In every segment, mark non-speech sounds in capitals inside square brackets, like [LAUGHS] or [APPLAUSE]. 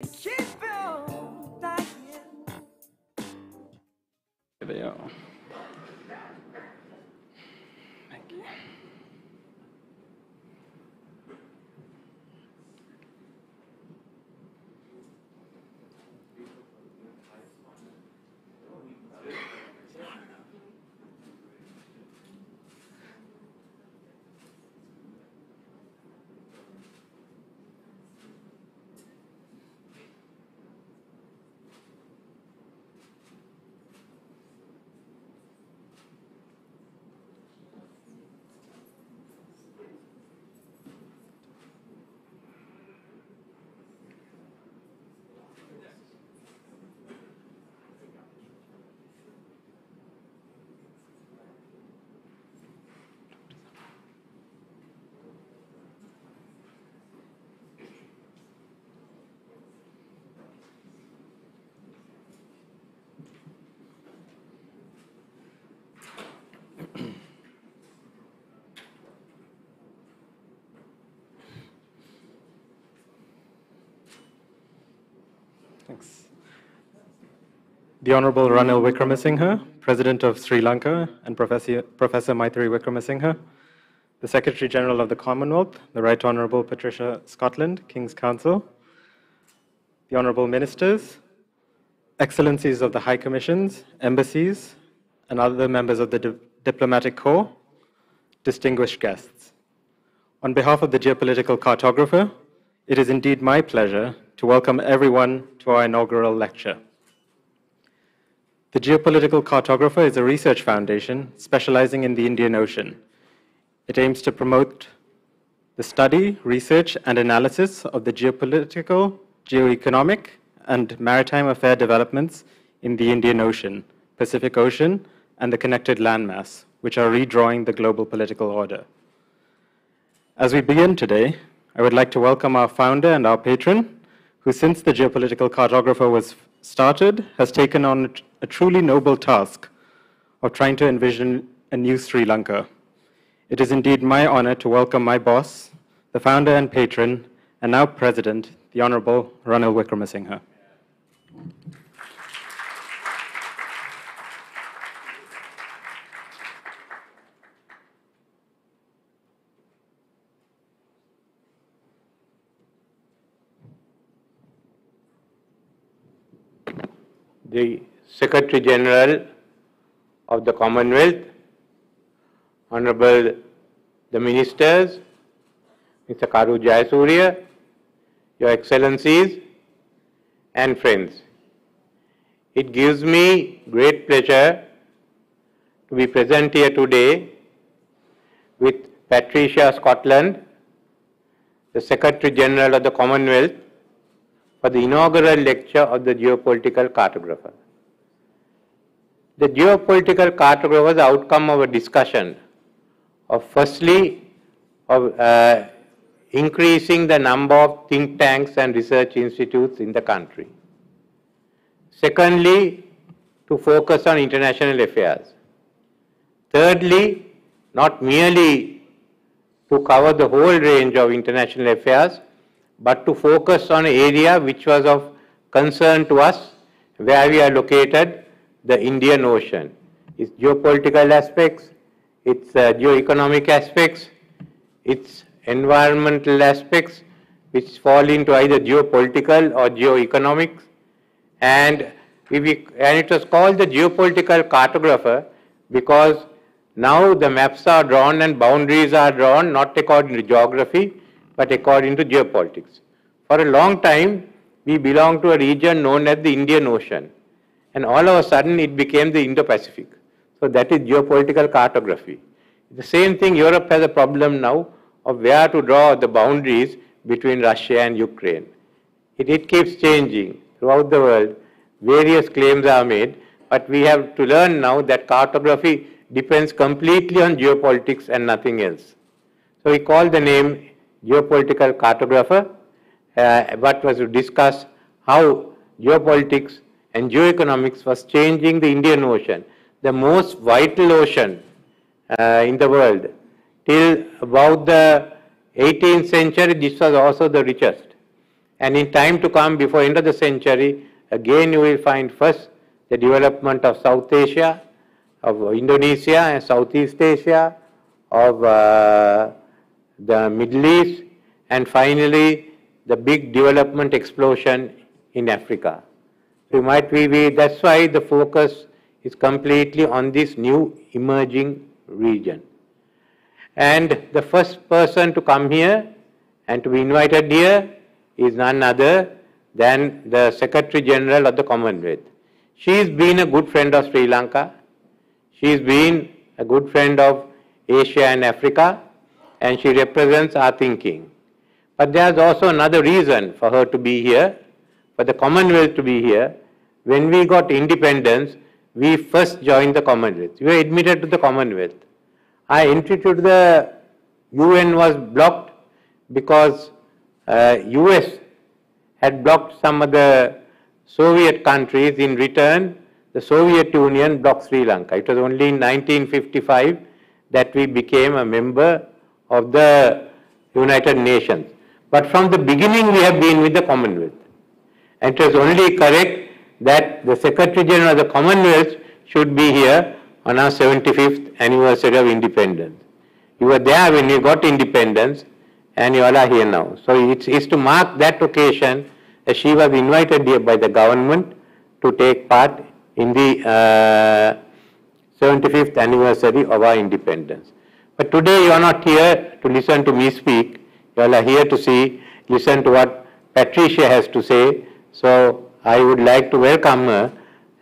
There they are. Thanks. The Honorable Ranil Wickremesinghe, President of Sri Lanka, and Professor, Professor Maithree Wickremesinghe, the Secretary General of the Commonwealth, the Right Honorable Patricia Scotland, King's Counsel, the Honorable Ministers, Excellencies of the High Commissions, embassies, and other members of the Di- Diplomatic Corps, distinguished guests. On behalf of the geopolitical cartographer, it is indeed my pleasure to welcome everyone to our inaugural lecture. The Geopolitical Cartographer is a research foundation specializing in the Indian Ocean. It aims to promote the study, research, and analysis of the geopolitical, geoeconomic, and maritime affair developments in the Indian Ocean, Pacific Ocean, and the connected landmass, which are redrawing the global political order. As we begin today, I would like to welcome our founder and our patron, who, since the Geopolitical Cartographer was started, has taken on a truly noble task of trying to envision a new Sri Lanka. It is indeed my honor to welcome my boss, the founder and patron, and now president, the Honorable Ranil Wickremesinghe. The Secretary General of the Commonwealth, Honorable the Ministers, Mr. Karu Jayasuriya, Your Excellencies, and friends. It gives me great pleasure to be present here today with Patricia Scotland, the Secretary General of the Commonwealth, for the inaugural lecture of the Geopolitical Cartographer. The Geopolitical Cartographer was the outcome of a discussion of firstly of uh, increasing the number of think tanks and research institutes in the country. Secondly, to focus on international affairs. Thirdly, not merely to cover the whole range of international affairs, but to focus on an area which was of concern to us, where we are located, the Indian Ocean. Its geopolitical aspects, its uh, geoeconomic aspects, its environmental aspects, which fall into either geopolitical or geoeconomics, and, and it was called the geopolitical cartographer because now the maps are drawn and boundaries are drawn not according to geography but according to geopolitics. For a long time, we belonged to a region known as the Indian Ocean, and all of a sudden it became the Indo-Pacific. So that is geopolitical cartography. The same thing, Europe has a problem now of where to draw the boundaries between Russia and Ukraine. It, it keeps changing throughout the world. Various claims are made, but we have to learn now that cartography depends completely on geopolitics and nothing else. So we call the name geopolitical cartographer, uh, but was to discuss how geopolitics and geoeconomics was changing the Indian Ocean, the most vital ocean uh, in the world. Till about the 18th century, this was also the richest. And in time to come, before end of the century, again you will find first the development of South Asia, of Indonesia and Southeast Asia, of uh, the Middle East, and finally the big development explosion in Africa. So might be, be that's why the focus is completely on this new emerging region. And the first person to come here and to be invited here is none other than the Secretary General of the Commonwealth. She's been a good friend of Sri Lanka. She's been a good friend of Asia and Africa, and she represents our thinking. But there's also another reason for her to be here, for the Commonwealth to be here. When we got independence, we first joined the Commonwealth. We were admitted to the Commonwealth. Our entry to the UN was blocked because uh, US had blocked some of the Soviet countries. In return, the Soviet Union blocked Sri Lanka. It was only in 1955 that we became a member of the United Nations. But from the beginning, we have been with the Commonwealth. And it was only correct that the Secretary General of the Commonwealth should be here on our 75th anniversary of independence. You were there when you got independence and you all are here now. So it's, to mark that occasion she was invited here by the government to take part in the uh, 75th anniversary of our independence. But today you are not here to listen to me speak. You are here to see, listen to what Patricia has to say. So I would like to welcome her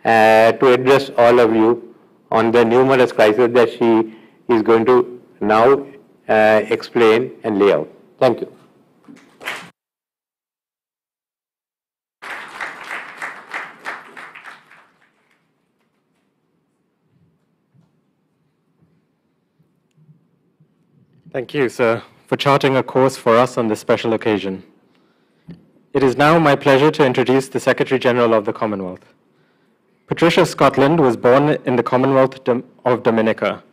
uh, to address all of you on the numerous crises that she is going to now uh, explain and lay out. Thank you. Thank you, sir, for charting a course for us on this special occasion. It is now my pleasure to introduce the Secretary General of the Commonwealth. Patricia Scotland was born in the Commonwealth of Dominica.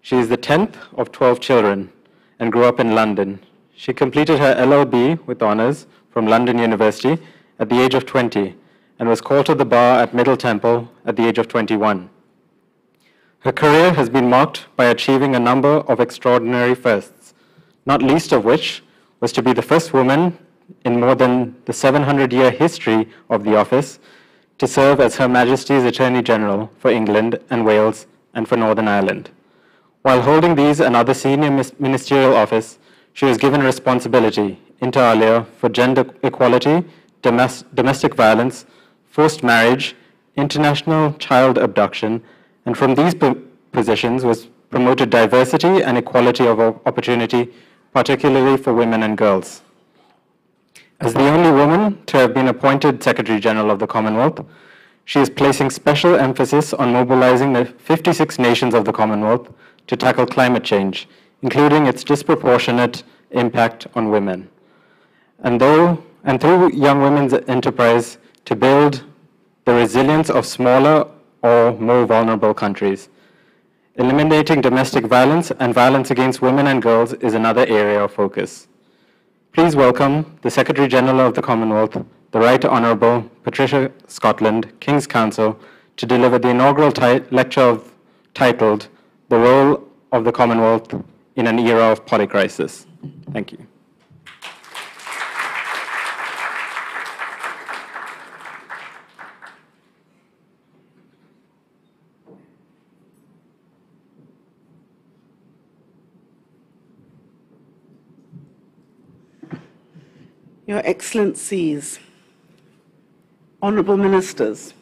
She is the 10th of 12 children and grew up in London. She completed her LLB with honors from London University at the age of 20 and was called to the bar at Middle Temple at the age of 21. Her career has been marked by achieving a number of extraordinary firsts, not least of which was to be the first woman in more than the 700 year history of the office to serve as Her Majesty's Attorney General for England and Wales and for Northern Ireland. While holding these and other senior ministerial office, she was given responsibility, inter alia, for gender equality, domestic violence, forced marriage, international child abduction, and from these positions was promoted diversity and equality of opportunity, particularly for women and girls. As the only woman to have been appointed Secretary General of the Commonwealth, she is placing special emphasis on mobilizing the 56 nations of the Commonwealth to tackle climate change, including its disproportionate impact on women. And, though, and through Young Women's Enterprise to build the resilience of smaller or more vulnerable countries. Eliminating domestic violence and violence against women and girls is another area of focus. Please welcome the Secretary General of the Commonwealth, the Right Honourable Patricia Scotland, King's Counsel, to deliver the inaugural lecture of, titled The Role of the Commonwealth in an Era of Polycrisis. Thank you. Your Excellencies, Honourable Ministers,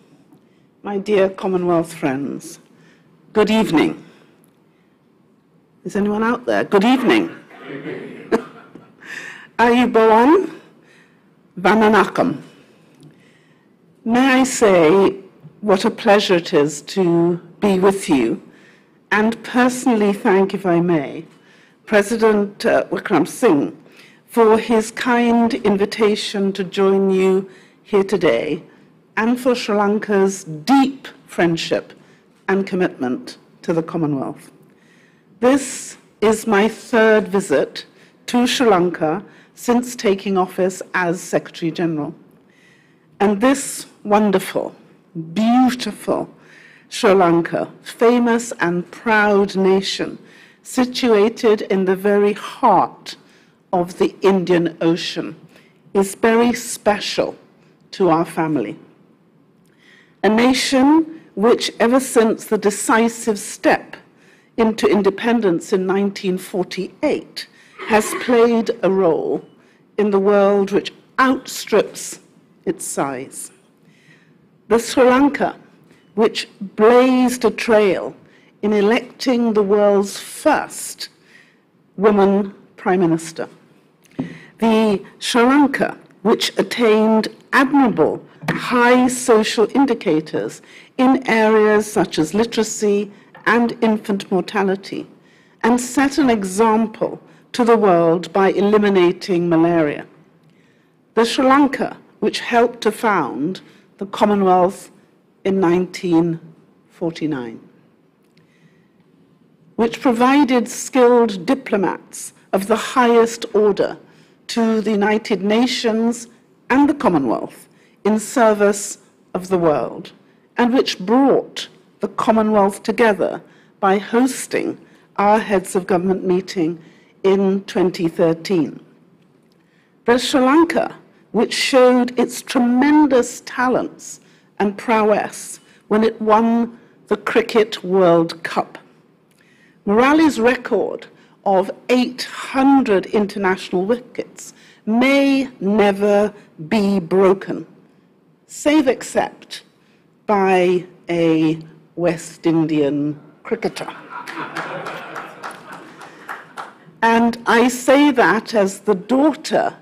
my dear Commonwealth friends, good evening. Is anyone out there? Good evening. [LAUGHS] Ayubowan Vanakkam. May I say what a pleasure it is to be with you and personally thank, if I may, President uh, Singh for his kind invitation to join you here today and for Sri Lanka's deep friendship and commitment to the Commonwealth. This is my third visit to Sri Lanka since taking office as Secretary General. And this wonderful, beautiful Sri Lanka, famous and proud nation, situated in the very heart of the Indian Ocean, is very special to our family. A nation which, ever since the decisive step into independence in 1948, has played a role in the world which outstrips its size. The Sri Lanka, which blazed a trail in electing the world's first woman prime minister. The Sri Lanka, which attained admirable high social indicators in areas such as literacy and infant mortality, and set an example to the world by eliminating malaria. The Sri Lanka, which helped to found the Commonwealth in 1949, which provided skilled diplomats of the highest order to the United Nations and the Commonwealth in service of the world, and which brought the Commonwealth together by hosting our heads of government meeting in 2013. The Sri Lanka, which showed its tremendous talents and prowess when it won the Cricket World Cup. Murali's record of 800 international wickets may never be broken, save except by a West Indian cricketer. And I say that as the daughter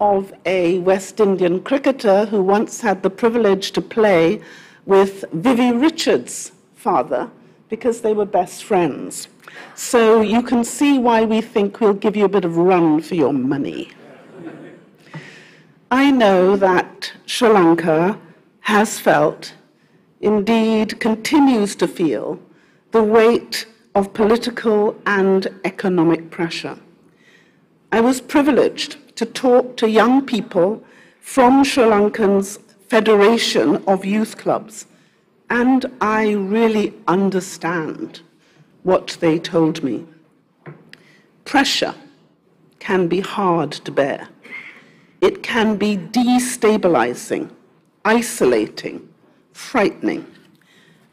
of a West Indian cricketer who once had the privilege to play with Viv Richards' father because they were best friends. So you can see why we think we'll give you a bit of run for your money. I know that Sri Lanka has felt, indeed continues to feel, the weight of political and economic pressure. I was privileged to talk to young people from Sri Lankan's Federation of Youth Clubs, and I really understand what they told me. Pressure can be hard to bear. It can be destabilizing, isolating, frightening.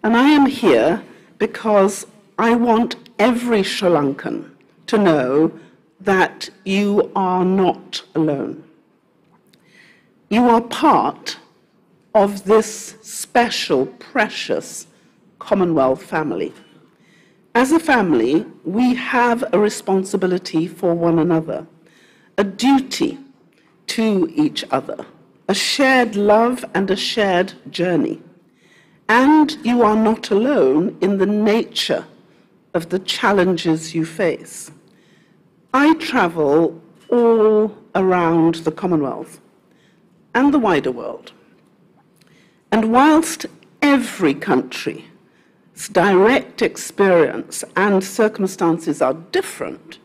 And I am here because I want every Sri Lankan to know that you are not alone. You are part of this special, precious Commonwealth family. As a family, we have a responsibility for one another, a duty to each other, a shared love and a shared journey. And you are not alone in the nature of the challenges you face. I travel all around the Commonwealth and the wider world. And whilst every country's direct experience and circumstances are different,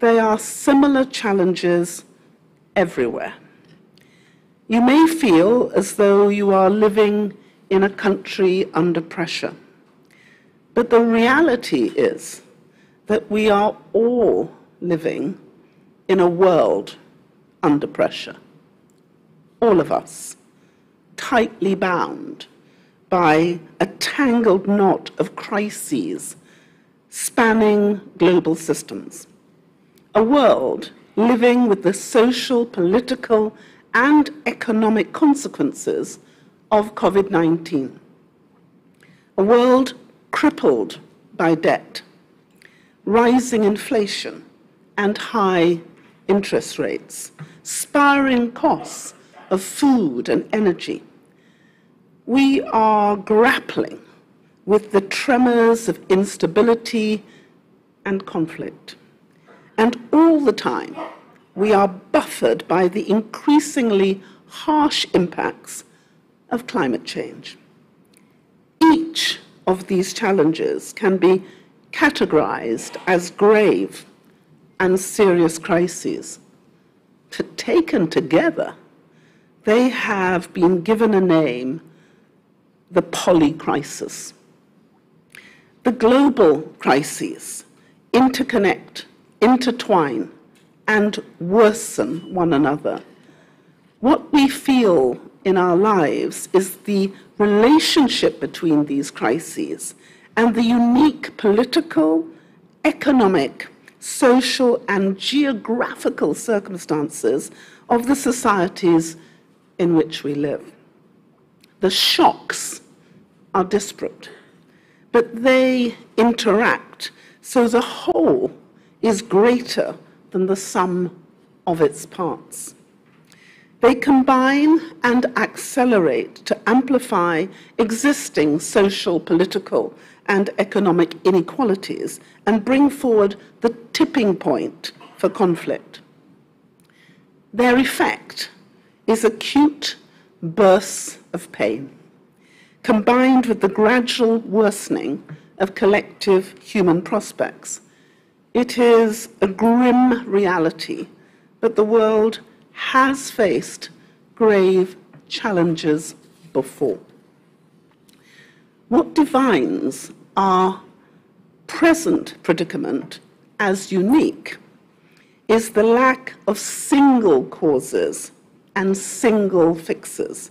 there are similar challenges everywhere. You may feel as though you are living in a country under pressure. But the reality is that we are all living in a world under pressure. All of us, tightly bound by a tangled knot of crises spanning global systems. A world living with the social, political, and economic consequences of COVID 19. A world crippled by debt, rising inflation, and high interest rates, spiraling costs of food and energy. We are grappling with the tremors of instability and conflict. And all the time, we are buffered by the increasingly harsh impacts of climate change. Each of these challenges can be categorized as grave and serious crises. taken together, they have been given a name, the polycrisis. The global crises interconnect, intertwine, and worsen one another. What we feel in our lives is the relationship between these crises and the unique political, economic, social, and geographical circumstances of the societies in which we live. The shocks are disparate, but they interact, so the whole is greater than the sum of its parts. They combine and accelerate to amplify existing social, political, and economic inequalities and bring forward the tipping point for conflict. Their effect is acute bursts of pain, combined with the gradual worsening of collective human prospects. It is a grim reality, but the world has faced grave challenges before. What defines our present predicament as unique is the lack of single causes and single fixes,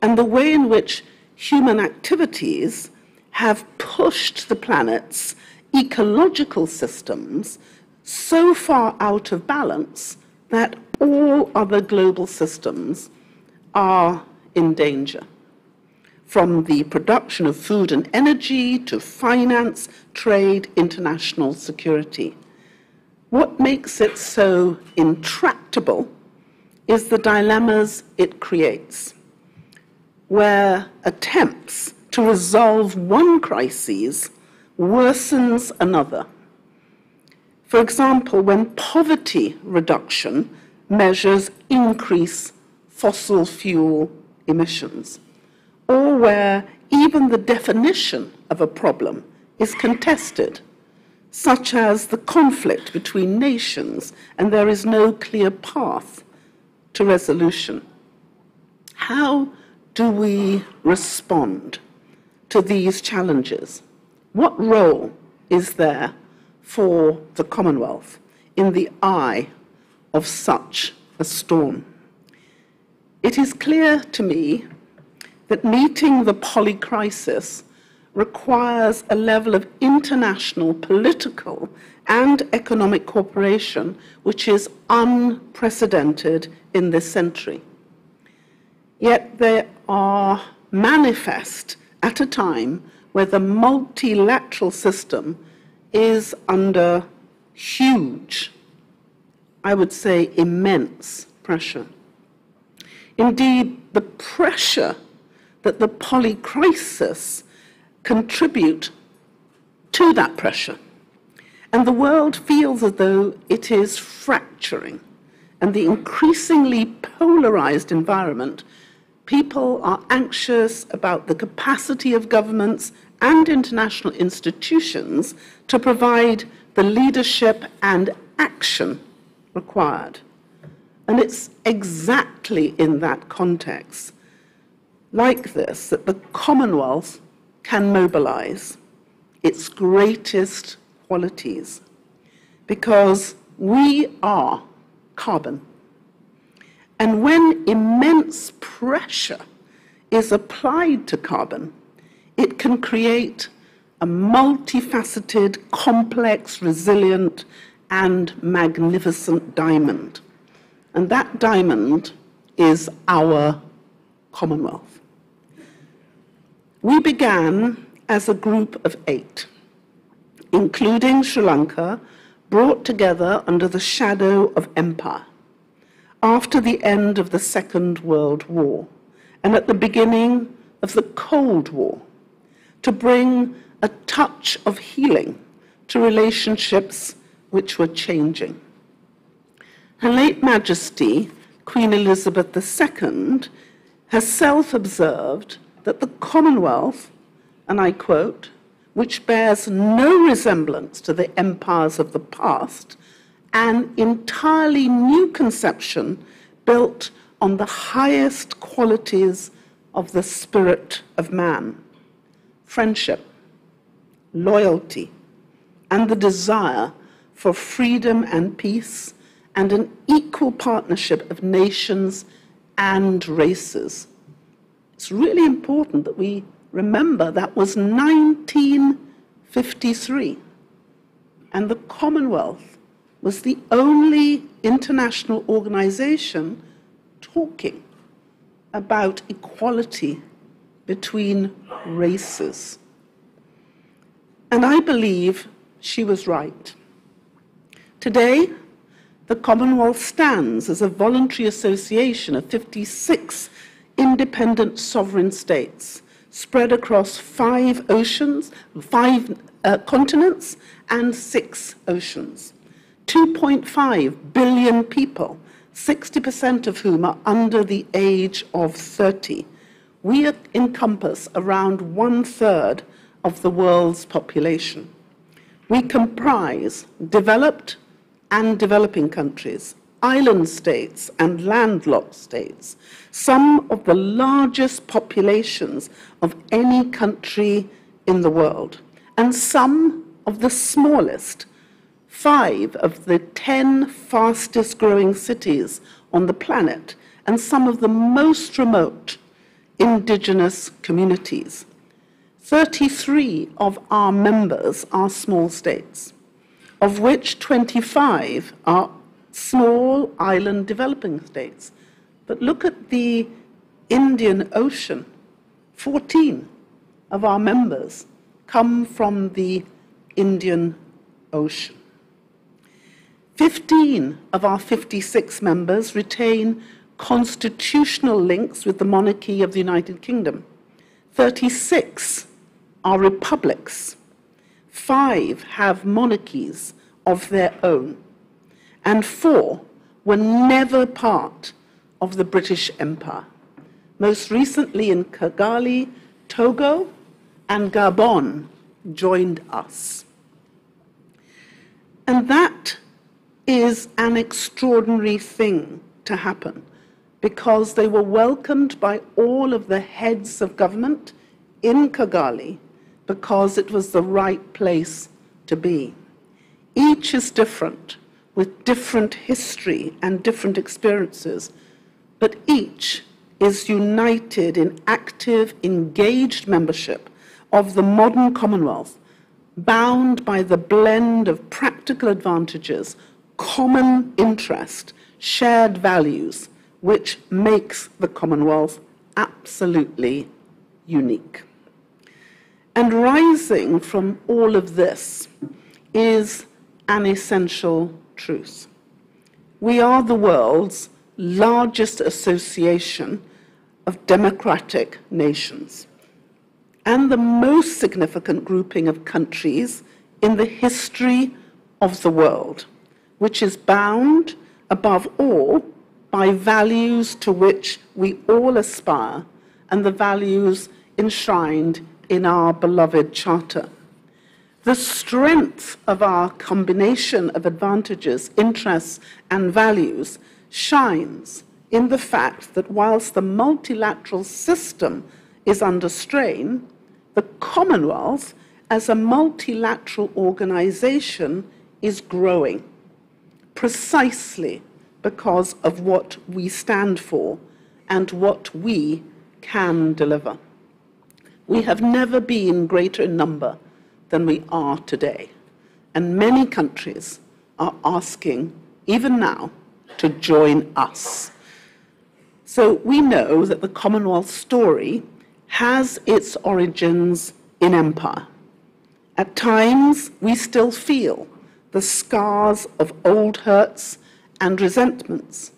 and the way in which human activities have pushed the planet's ecological systems so far out of balance that all other global systems are in danger. From the production of food and energy to finance, trade, international security. What makes it so intractable is the dilemmas it creates, where attempts to resolve one crisis worsens another. For example, when poverty reduction measures increase fossil fuel emissions, or where even the definition of a problem is contested, such as the conflict between nations and there is no clear path to resolution. How do we respond to these challenges? What role is there for the Commonwealth in the eye of such a storm? It is clear to me that meeting the polycrisis requires a level of international political and economic cooperation which is unprecedented in this century. Yet they are manifest at a time where the multilateral system is under huge, I would say immense pressure. Indeed, the pressure that the polycrisis contribute to that pressure. And the world feels as though it is fracturing. And the increasingly polarized environment, people are anxious about the capacity of governments and international institutions to provide the leadership and action required. And it's exactly in that context, like this, that the Commonwealth can mobilize its greatest qualities because we are carbon. And when immense pressure is applied to carbon, it can create a multifaceted, complex, resilient, and magnificent diamond. And that diamond is our Commonwealth. We began as a group of eight, including Sri Lanka, brought together under the shadow of empire after the end of the Second World War and at the beginning of the Cold War to bring a touch of healing to relationships which were changing. Her late Majesty, Queen Elizabeth II, herself observed that the Commonwealth, and I quote, which bears no resemblance to the empires of the past an entirely new conception built on the highest qualities of the spirit of man friendship, loyalty, and the desire for freedom and peace and an equal partnership of nations and races. It's really important that we remember that was 1953, and the Commonwealth was the only international organization talking about equality between races. And I believe she was right. Today, the Commonwealth stands as a voluntary association of 56 independent sovereign states spread across five oceans, five uh, continents, and six oceans. 2.5 billion people, 60% of whom are under the age of 30. We encompass around one third of the world's population. We comprise developed and developing countries, island states and landlocked states, some of the largest populations of any country in the world, and some of the smallest. Five of the ten fastest growing cities on the planet, and some of the most remote indigenous communities. 33 of our members are small states, of which 25 are small island developing states. But look at the Indian Ocean. 14 of our members come from the Indian Ocean. 15 of our 56 members retain constitutional links with the monarchy of the United Kingdom. 36 are republics. Five have monarchies of their own. And four were never part of the British Empire. Most recently in Kigali, Togo, and Gabon joined us. And that is an extraordinary thing to happen because they were welcomed by all of the heads of government in Kigali because it was the right place to be. Each is different, with different history and different experiences, but each is united in active, engaged membership of the modern Commonwealth, bound by the blend of practical advantages, common interest, shared values, which makes the Commonwealth absolutely unique. And rising from all of this is an essential truth. We are the world's largest association of democratic nations and the most significant grouping of countries in the history of the world, which is bound, above all, by values to which we all aspire and the values enshrined in our beloved Charter. The strength of our combination of advantages, interests, and values shines in the fact that whilst the multilateral system is under strain, the Commonwealth as a multilateral organization is growing precisely because of what we stand for and what we can deliver. We have never been greater in number than we are today. And many countries are asking, even now, to join us. So we know that the Commonwealth story has its origins in empire. At times, we still feel the scars of old hurts and resentments.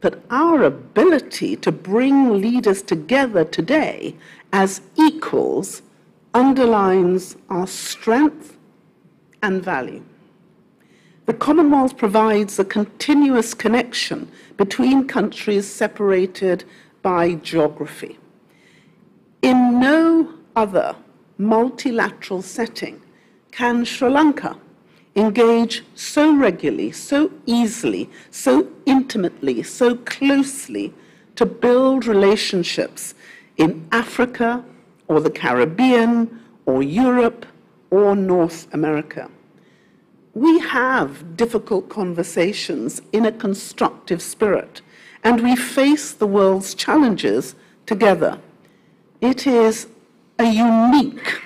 But our ability to bring leaders together today as equals underlines our strength and value. The Commonwealth provides a continuous connection between countries separated by geography. In no other multilateral setting can Sri Lanka engage so regularly, so easily, so intimately, so closely to build relationships in Africa or the Caribbean or Europe or North America. We have difficult conversations in a constructive spirit, and we face the world's challenges together. It is a unique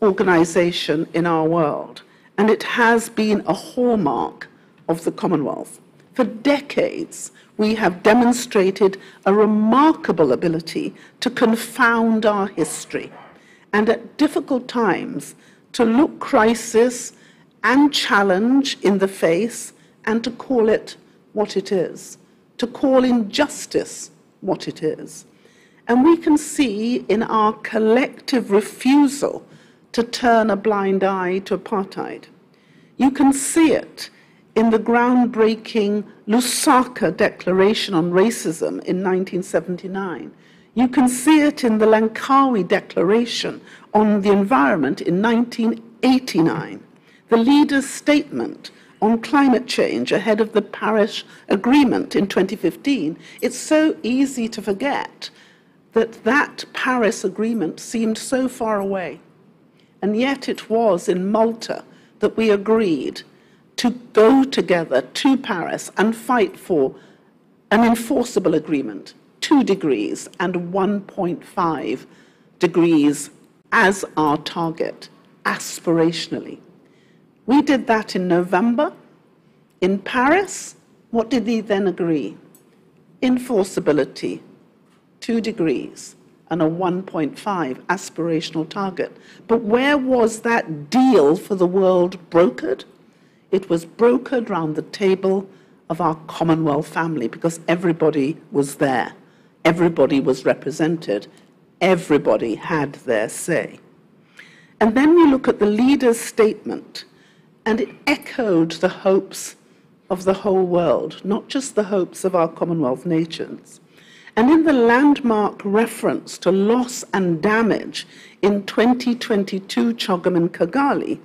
organization in our world, and it has been a hallmark of the Commonwealth. For decades, we have demonstrated a remarkable ability to confound our history and at difficult times to look crisis and challenge in the face and to call it what it is, to call injustice what it is. And we can see in our collective refusal to turn a blind eye to apartheid. You can see it in the groundbreaking Lusaka Declaration on Racism in 1979. You can see it in the Langkawi Declaration on the Environment in 1989. The leader's statement on climate change ahead of the Paris Agreement in 2015. It's so easy to forget that that Paris Agreement seemed so far away. And yet it was in Malta that we agreed to go together to Paris and fight for an enforceable agreement, two degrees and 1.5 degrees as our target, aspirationally. We did that in November. In Paris, what did they then agree? Enforceability, two degrees, and a 1.5 aspirational target. But where was that deal for the world brokered? It was brokered round the table of our Commonwealth family because everybody was there. Everybody was represented. Everybody had their say. And then we look at the leader's statement, and it echoed the hopes of the whole world, not just the hopes of our Commonwealth nations. And in the landmark reference to loss and damage in 2022 CHOGM in Kigali,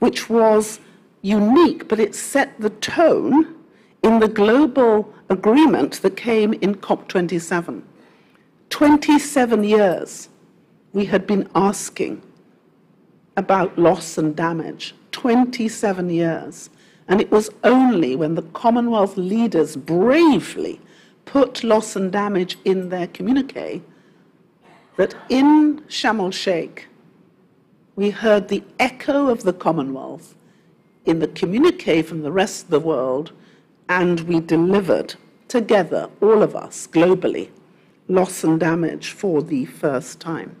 which was unique, but it set the tone in the global agreement that came in COP27. 27 years we had been asking about loss and damage. 27 years. And it was only when the Commonwealth leaders bravely put loss and damage in their communique that in Sharm el Sheikh we heard the echo of the Commonwealth in the communique from the rest of the world, and we delivered together, all of us, globally, loss and damage for the first time.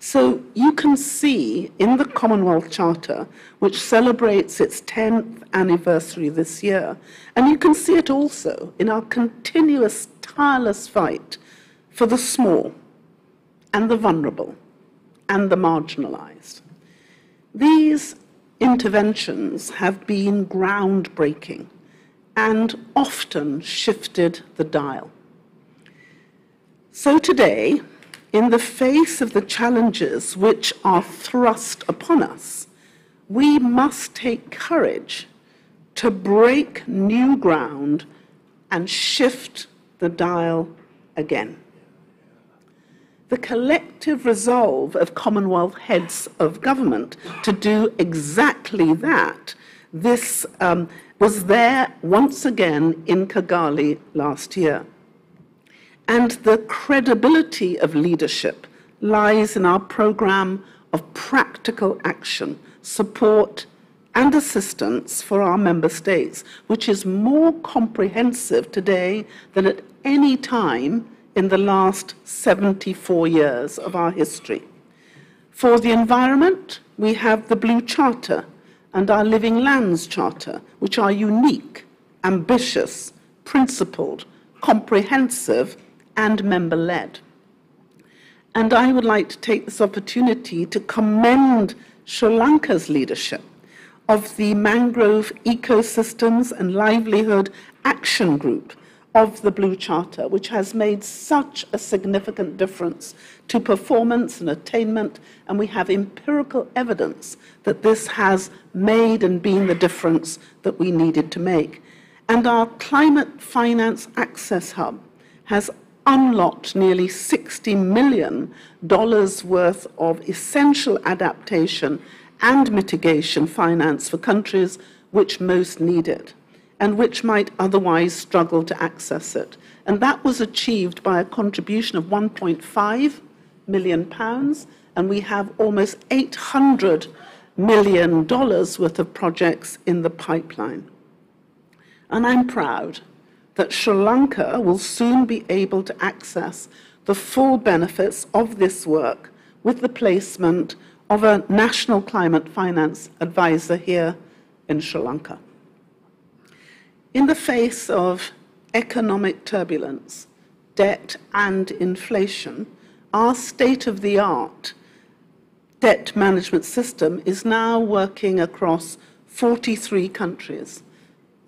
So you can see in the Commonwealth Charter, which celebrates its 10th anniversary this year, and you can see it also in our continuous, tireless fight for the small and the vulnerable and the marginalized. These interventions have been groundbreaking and often shifted the dial. So today, in the face of the challenges which are thrust upon us, we must take courage to break new ground and shift the dial again. The collective resolve of Commonwealth heads of government to do exactly that, this um, was there once again in Kigali last year. And the credibility of leadership lies in our program of practical action, support, and assistance for our member states, which is more comprehensive today than at any time in the last 74 years of our history. For the environment, we have the Blue Charter and our Living Lands Charter, which are unique, ambitious, principled, comprehensive, and member led. And I would like to take this opportunity to commend Sri Lanka's leadership of the Mangrove Ecosystems and Livelihood Action Group of the Blue Charter, which has made such a significant difference to performance and attainment, and we have empirical evidence that this has made and been the difference that we needed to make. And our Climate Finance Access Hub has unlocked nearly $60 million worth of essential adaptation and mitigation finance for countries which most need it and which might otherwise struggle to access it. And that was achieved by a contribution of 1.5 million pounds, and we have almost 800 million dollars worth of projects in the pipeline. And I'm proud that Sri Lanka will soon be able to access the full benefits of this work with the placement of a national climate finance advisor here in Sri Lanka. In the face of economic turbulence, debt, and inflation, our state of the art debt management system is now working across 43 countries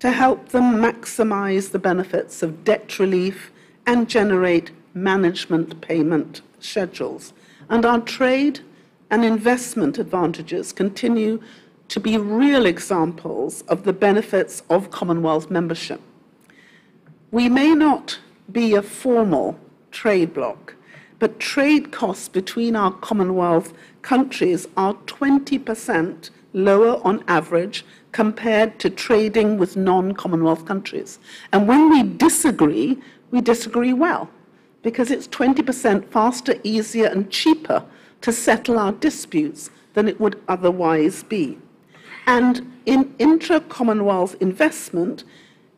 to help them maximize the benefits of debt relief and generate management payment schedules. And our trade and investment advantages continue to be real examples of the benefits of Commonwealth membership. We may not be a formal trade bloc, but trade costs between our Commonwealth countries are 20% lower on average compared to trading with non Commonwealth countries. And when we disagree, we disagree well, because it's 20% faster, easier, and cheaper to settle our disputes than it would otherwise be. And in intra Commonwealth investment,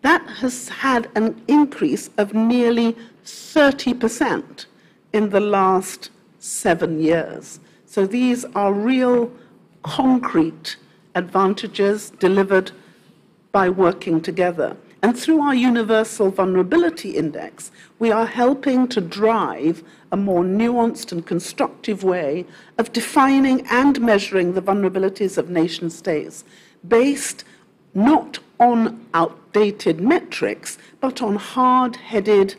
that has had an increase of nearly 30% in the last seven years. So these are real concrete advantages delivered by working together. And through our Universal Vulnerability Index, we are helping to drive a more nuanced and constructive way of defining and measuring the vulnerabilities of nation states based not on outdated metrics, but on hard headed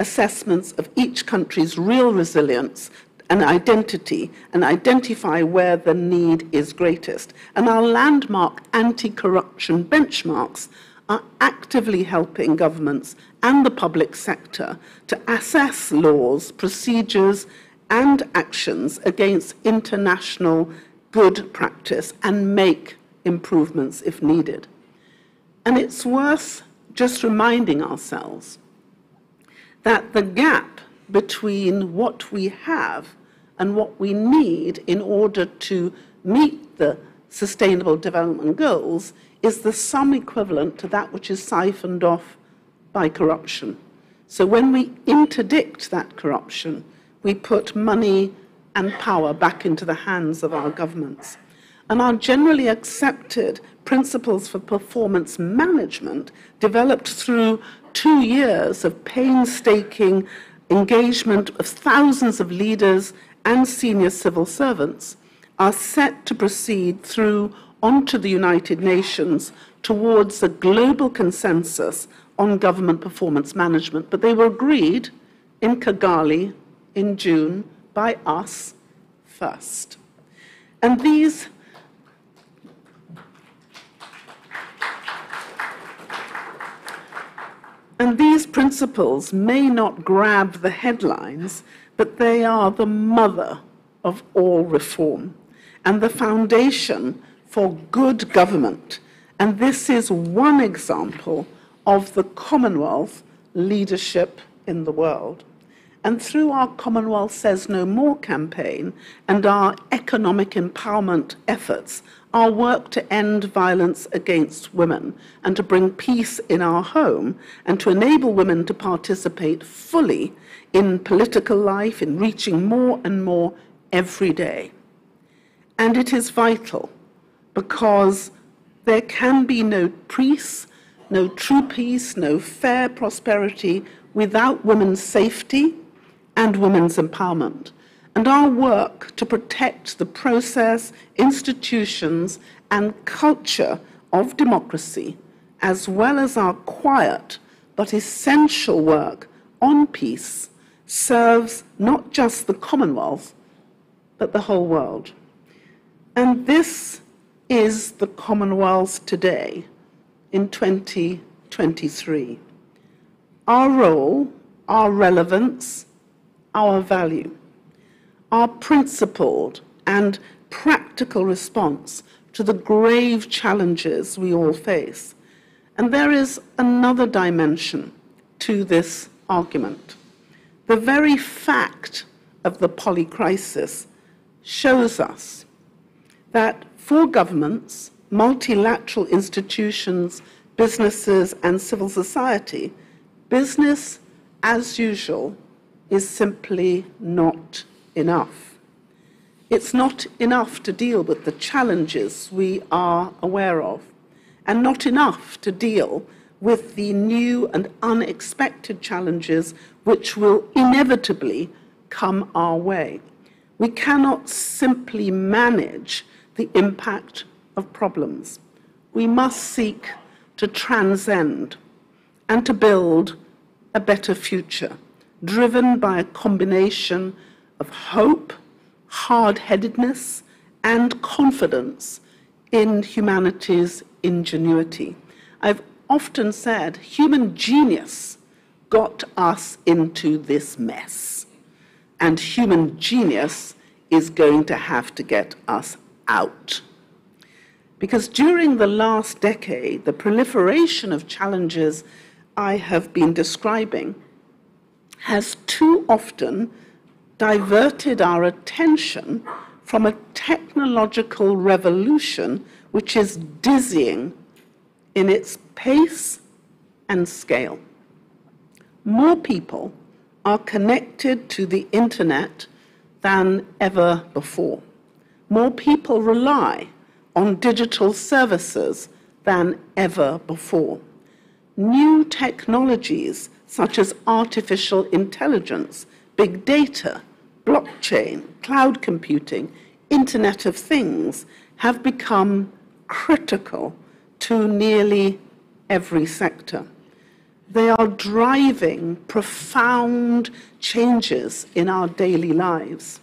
assessments of each country's real resilience and identity and identify where the need is greatest. And our landmark anti corruption benchmarks are actively helping governments and the public sector to assess laws, procedures, and actions against international good practice and make improvements if needed. And it's worth just reminding ourselves that the gap between what we have and what we need in order to meet the Sustainable Development Goals is the sum equivalent to that which is siphoned off by corruption. So when we interdict that corruption, we put money and power back into the hands of our governments. And our generally accepted principles for performance management, developed through two years of painstaking engagement of thousands of leaders and senior civil servants, are set to proceed through onto the United Nations towards a global consensus on government performance management. But they were agreed in Kigali in June by us first. And these And these principles may not grab the headlines, but they are the mother of all reform and the foundation for good government. And this is one example of the Commonwealth leadership in the world. And through our Commonwealth Says No More campaign and our economic empowerment efforts, our work to end violence against women and to bring peace in our home and to enable women to participate fully in political life, in reaching more and more every day. And it is vital because there can be no peace, no true peace, no fair prosperity without women's safety and women's empowerment. And our work to protect the process, institutions, and culture of democracy, as well as our quiet but essential work on peace serves not just the Commonwealth, but the whole world. And this is the Commonwealth today in 2023. Our role, our relevance, our value, our principled and practical response to the grave challenges we all face. And there is another dimension to this argument. The very fact of the polycrisis shows us that for governments, multilateral institutions, businesses, and civil society, business as usual is simply not enough. It's not enough to deal with the challenges we are aware of, and not enough to deal with the new and unexpected challenges which will inevitably come our way. We cannot simply manage the impact of problems. We must seek to transcend and to build a better future, driven by a combination of hope, hard headedness, and confidence in humanity's ingenuity. I've often said human genius got us into this mess, and human genius is going to have to get us out. Because during the last decade, the proliferation of challenges I have been describing has too often diverted our attention from a technological revolution which is dizzying in its pace and scale. More people are connected to the internet than ever before. More people rely on digital services than ever before. New technologies such as artificial intelligence, big data, blockchain, cloud computing, Internet of Things have become critical to nearly every sector. They are driving profound changes in our daily lives,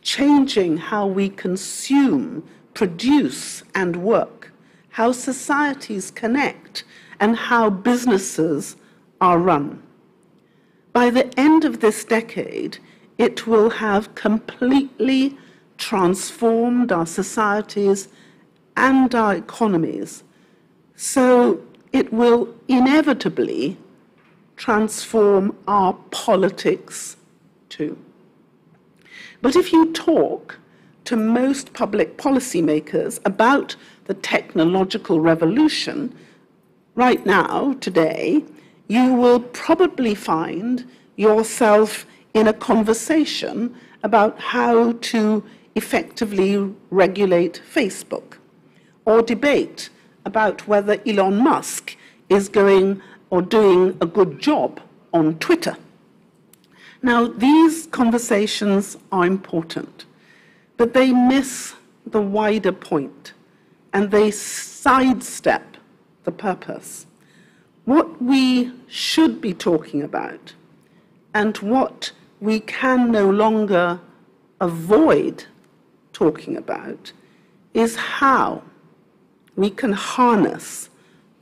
changing how we consume produce and work, how societies connect, and how businesses are run. By the end of this decade, it will have completely transformed our societies and our economies. So it will inevitably transform our politics too. But if you talk to most public policymakers about the technological revolution, right now, today, you will probably find yourself in a conversation about how to effectively regulate Facebook or debate about whether Elon Musk is going or doing a good job on Twitter. Now, these conversations are important but they miss the wider point and they sidestep the purpose. What we should be talking about and what we can no longer avoid talking about is how we can harness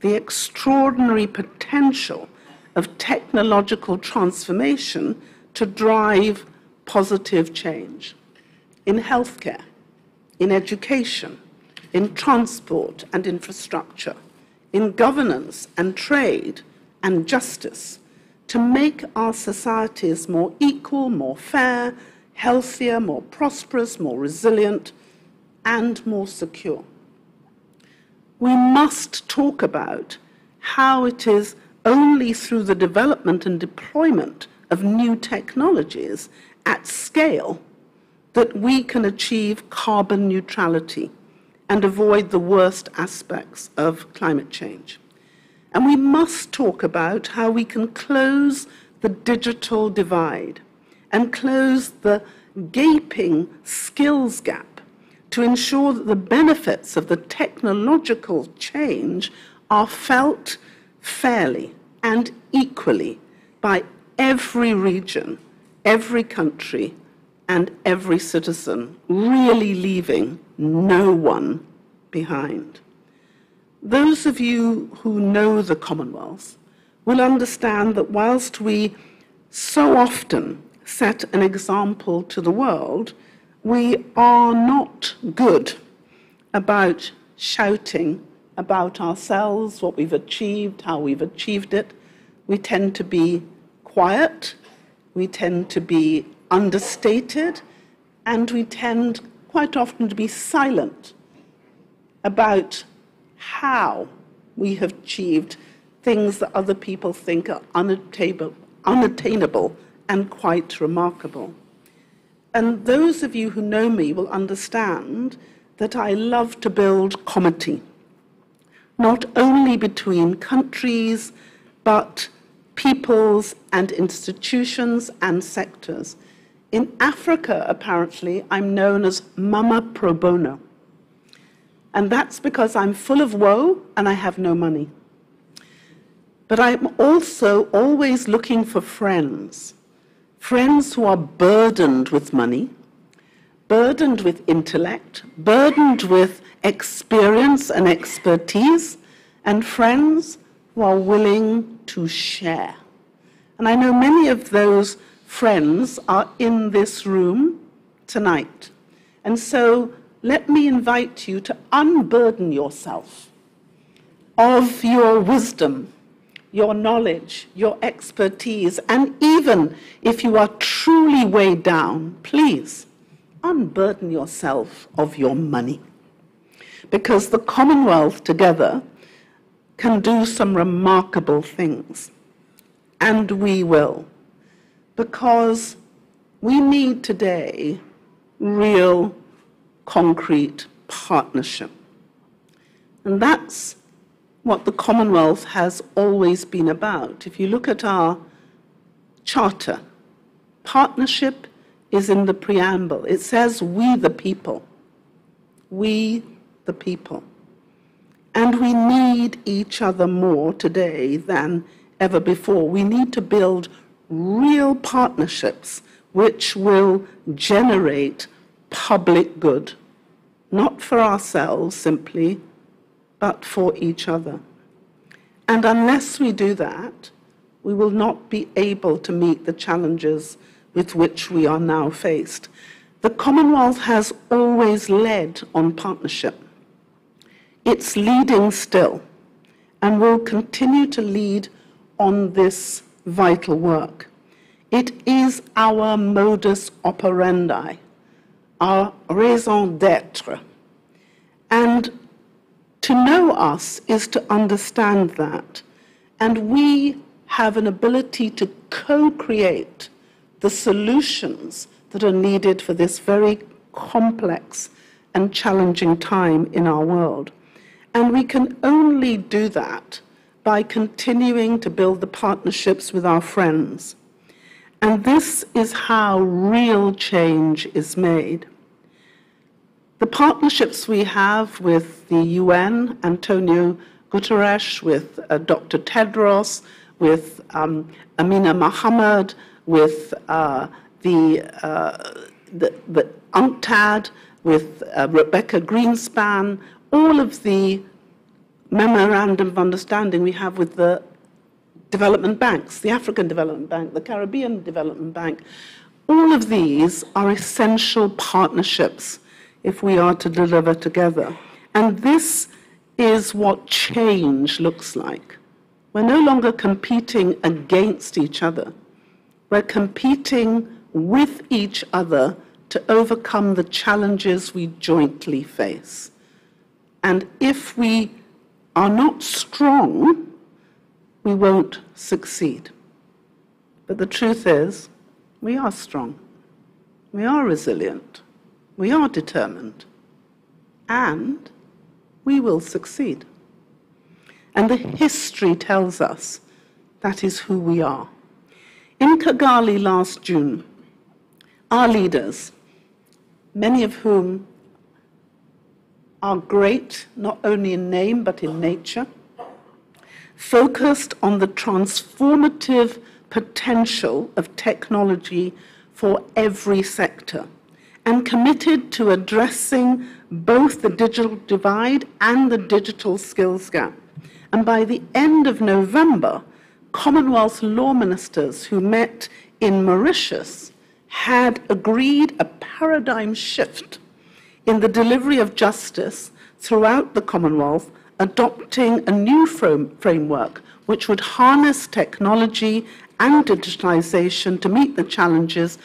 the extraordinary potential of technological transformation to drive positive change in healthcare, in education, in transport and infrastructure, in governance and trade and justice, to make our societies more equal, more fair, healthier, more prosperous, more resilient, and more secure. We must talk about how it is only through the development and deployment of new technologies at scale that we can achieve carbon neutrality and avoid the worst aspects of climate change. And we must talk about how we can close the digital divide and close the gaping skills gap to ensure that the benefits of the technological change are felt fairly and equally by every region, every country, and every citizen, really leaving no one behind. Those of you who know the Commonwealth will understand that whilst we so often set an example to the world, we are not good about shouting about ourselves, what we've achieved, how we've achieved it. We tend to be quiet, we tend to be understated, and we tend quite often to be silent about how we have achieved things that other people think are unattainable, unattainable and quite remarkable. And those of you who know me will understand that I love to build comity, not only between countries, but peoples and institutions and sectors. In Africa, apparently, I'm known as Mama Pro Bono. And that's because I'm full of woe and I have no money. But I'm also always looking for friends, friends who are burdened with money, burdened with intellect, burdened with experience and expertise, and friends who are willing to share. And I know many of those friends are in this room tonight. And so let me invite you to unburden yourself of your wisdom, your knowledge, your expertise, and even if you are truly weighed down, please unburden yourself of your money. Because the Commonwealth together can do some remarkable things. And we will. Because we need today real, concrete partnership. And that's what the Commonwealth has always been about. If you look at our charter, partnership is in the preamble. It says, We the people. We the people. And we need each other more today than ever before. We need to build real partnerships which will generate public good, not for ourselves simply, but for each other. And unless we do that, we will not be able to meet the challenges with which we are now faced. The Commonwealth has always led on partnership. It's leading still and will continue to lead on this vital work. It is our modus operandi, our raison d'etre. And to know us is to understand that. And we have an ability to co create the solutions that are needed for this very complex and challenging time in our world. And we can only do that by continuing to build the partnerships with our friends. And this is how real change is made. The partnerships we have with the UN, Antonio Guterres, with uh, Dr. Tedros, with um, Amina Mohammed, with uh, the, uh, the, the UNCTAD, with uh, Rebeca Grynspan, all of the memorandum of understanding we have with the development banks, the African Development Bank, the Caribbean Development Bank, all of these are essential partnerships if we are to deliver together. And this is what change looks like. We're no longer competing against each other. We're competing with each other to overcome the challenges we jointly face. And if we are not strong, we won't succeed. But the truth is, we are strong. We are resilient. We are determined. And we will succeed. And the history tells us that is who we are. In Kigali last June, our leaders, many of whom are great not only in name but in nature, focused on the transformative potential of technology for every sector, and committed to addressing both the digital divide and the digital skills gap. And by the end of November, Commonwealth law ministers who met in Mauritius had agreed a paradigm shift in the delivery of justice throughout the Commonwealth, adopting a new framework which would harness technology and digitalization to meet the challenges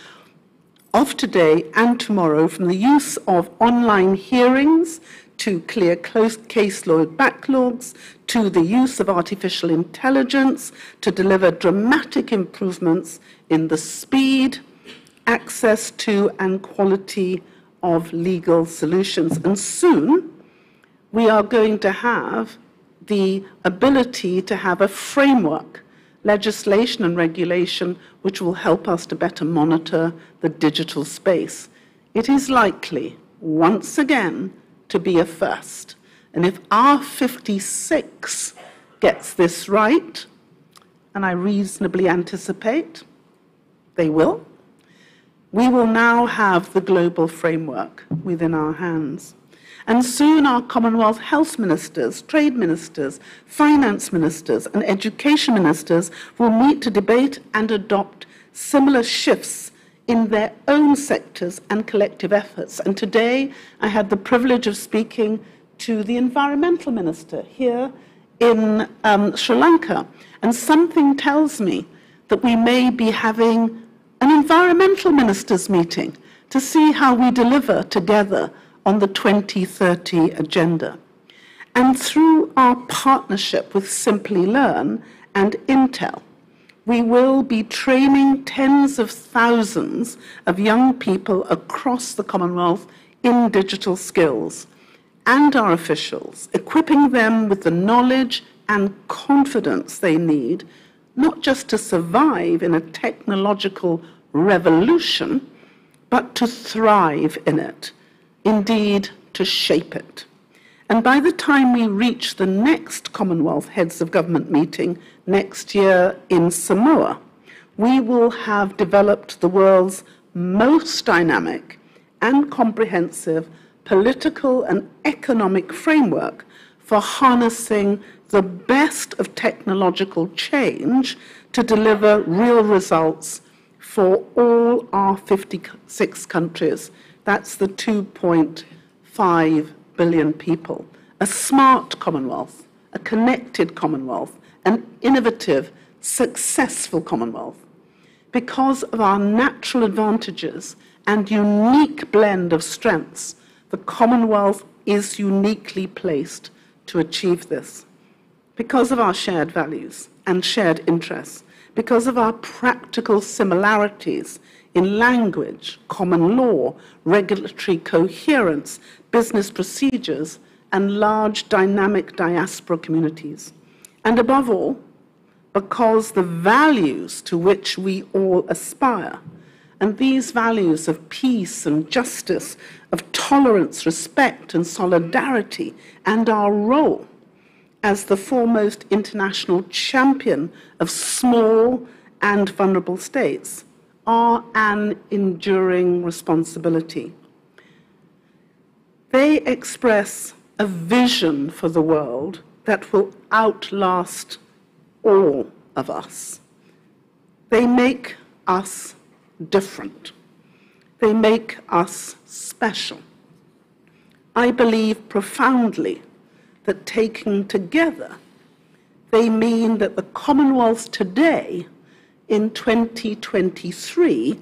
of today and tomorrow, from the use of online hearings to clear case caseload backlogs, to the use of artificial intelligence to deliver dramatic improvements in the speed, access to, and quality of legal solutions. And soon, we are going to have the ability to have a framework, legislation and regulation, which will help us to better monitor the digital space. It is likely, once again, to be a first. And if R56 gets this right, and I reasonably anticipate they will, we will now have the global framework within our hands. And soon our Commonwealth health ministers, trade ministers, finance ministers, and education ministers will meet to debate and adopt similar shifts in their own sectors and collective efforts. And today I had the privilege of speaking to the environmental minister here in um, Sri Lanka. And something tells me that we may be having an environmental ministers meeting to see how we deliver together on the 2030 agenda. And through our partnership with Simplilearn and Intel, we will be training tens of thousands of young people across the Commonwealth in digital skills and our officials, equipping them with the knowledge and confidence they need, not just to survive in a technological revolution, but to thrive in it, indeed, to shape it. And by the time we reach the next Commonwealth Heads of Government meeting next year in Samoa, we will have developed the world's most dynamic and comprehensive political and economic framework for harnessing the best of technological change to deliver real results for all our 56 countries. That's the 2.5 billion people, a smart Commonwealth, a connected Commonwealth, an innovative, successful Commonwealth. Because of our natural advantages and unique blend of strengths, the Commonwealth is uniquely placed to achieve this. Because of our shared values and shared interests, because of our practical similarities in language, common law, regulatory coherence, business procedures, and large dynamic diaspora communities. And above all, because the values to which we all aspire, and these values of peace and justice, of tolerance, respect, and solidarity, and our role as the foremost international champion of small and vulnerable states, are an enduring responsibility. They express a vision for the world that will outlast all of us. They make us different. They make us special. I believe profoundly that taken together, they mean that the Commonwealth today in 2023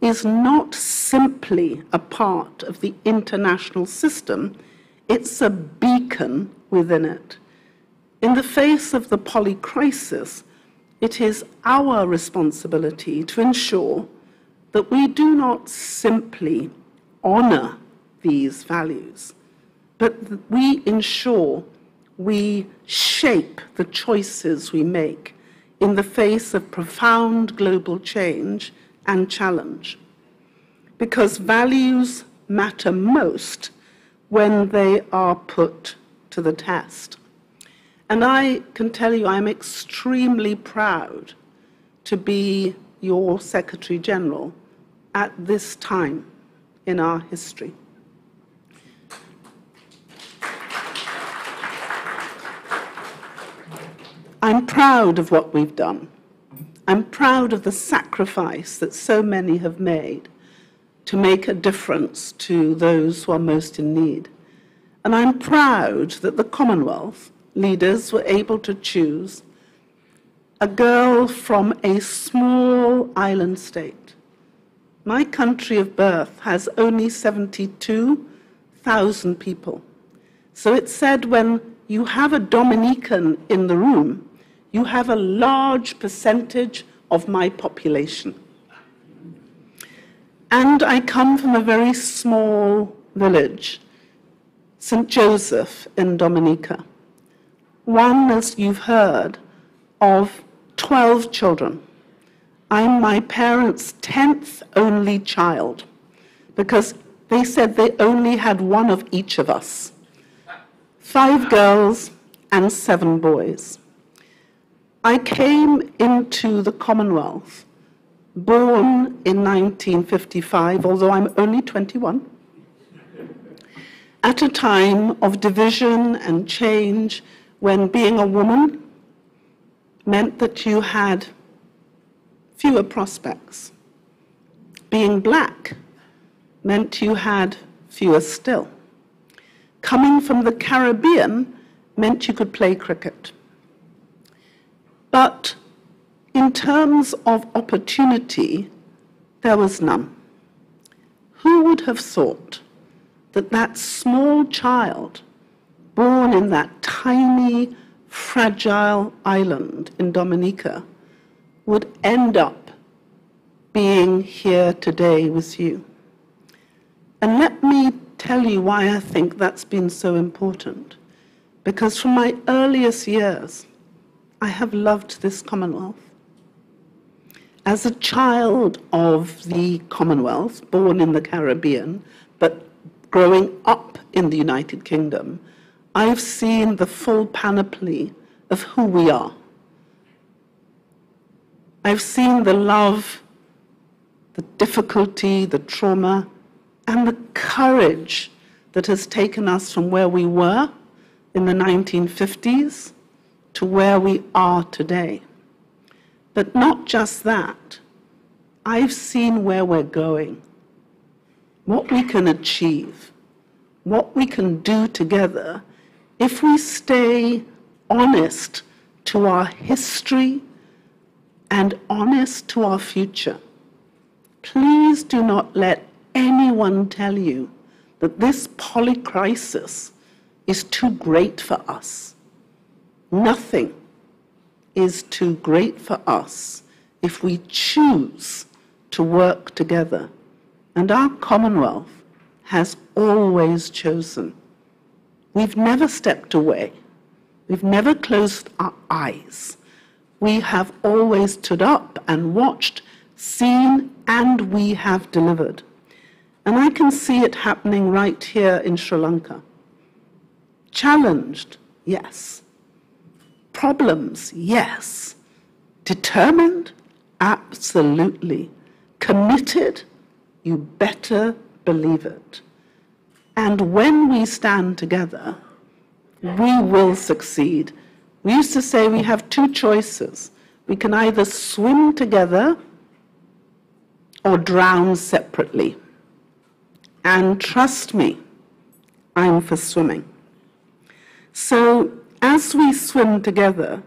is not simply a part of the international system, it's a beacon within it. In the face of the poly crisis, it is our responsibility to ensure that we do not simply honor these values, but we ensure we shape the choices we make in the face of profound global change and challenge. Because values matter most when they are put to the test. And I can tell you I'm extremely proud to be your Secretary General at this time in our history. I'm proud of what we've done. I'm proud of the sacrifice that so many have made to make a difference to those who are most in need. And I'm proud that the Commonwealth leaders were able to choose a girl from a small island state. My country of birth has only 72,000 people. So it said when you have a Dominican in the room, you have a large percentage of my population. And I come from a very small village, St. Joseph in Dominica. One, as you've heard, of 12 children. I'm my parents' 10th only child because they said they only had one of each of us five girls and seven boys. I came into the Commonwealth born in 1955, although I'm only 21, at a time of division and change when being a woman meant that you had fewer prospects. Being black meant you had fewer still. Coming from the Caribbean meant you could play cricket. But in terms of opportunity, there was none. Who would have thought that that small child, born in that tiny, fragile island in Dominica, would end up being here today with you? And let me tell you why I think that's been so important. Because from my earliest years, I have loved this Commonwealth. As a child of the Commonwealth, born in the Caribbean, but growing up in the United Kingdom, I've seen the full panoply of who we are. I've seen the love, the difficulty, the trauma, and the courage that has taken us from where we were in the 1950s to where we are today. But not just that, I've seen where we're going, what we can achieve, what we can do together if we stay honest to our history and honest to our future. Please do not let anyone tell you that this polycrisis is too great for us. Nothing is too great for us if we choose to work together. And our Commonwealth has always chosen. We've never stepped away. We've never closed our eyes. We have always stood up and watched, seen, and we have delivered. And I can see it happening right here in Sri Lanka. Challenged, yes Problems, yes. Determined? Absolutely. Committed? You better believe it. And when we stand together, we will succeed. We used to say we have two choices. We can either swim together or drown separately. And trust me, I'm for swimming. So as we swim together,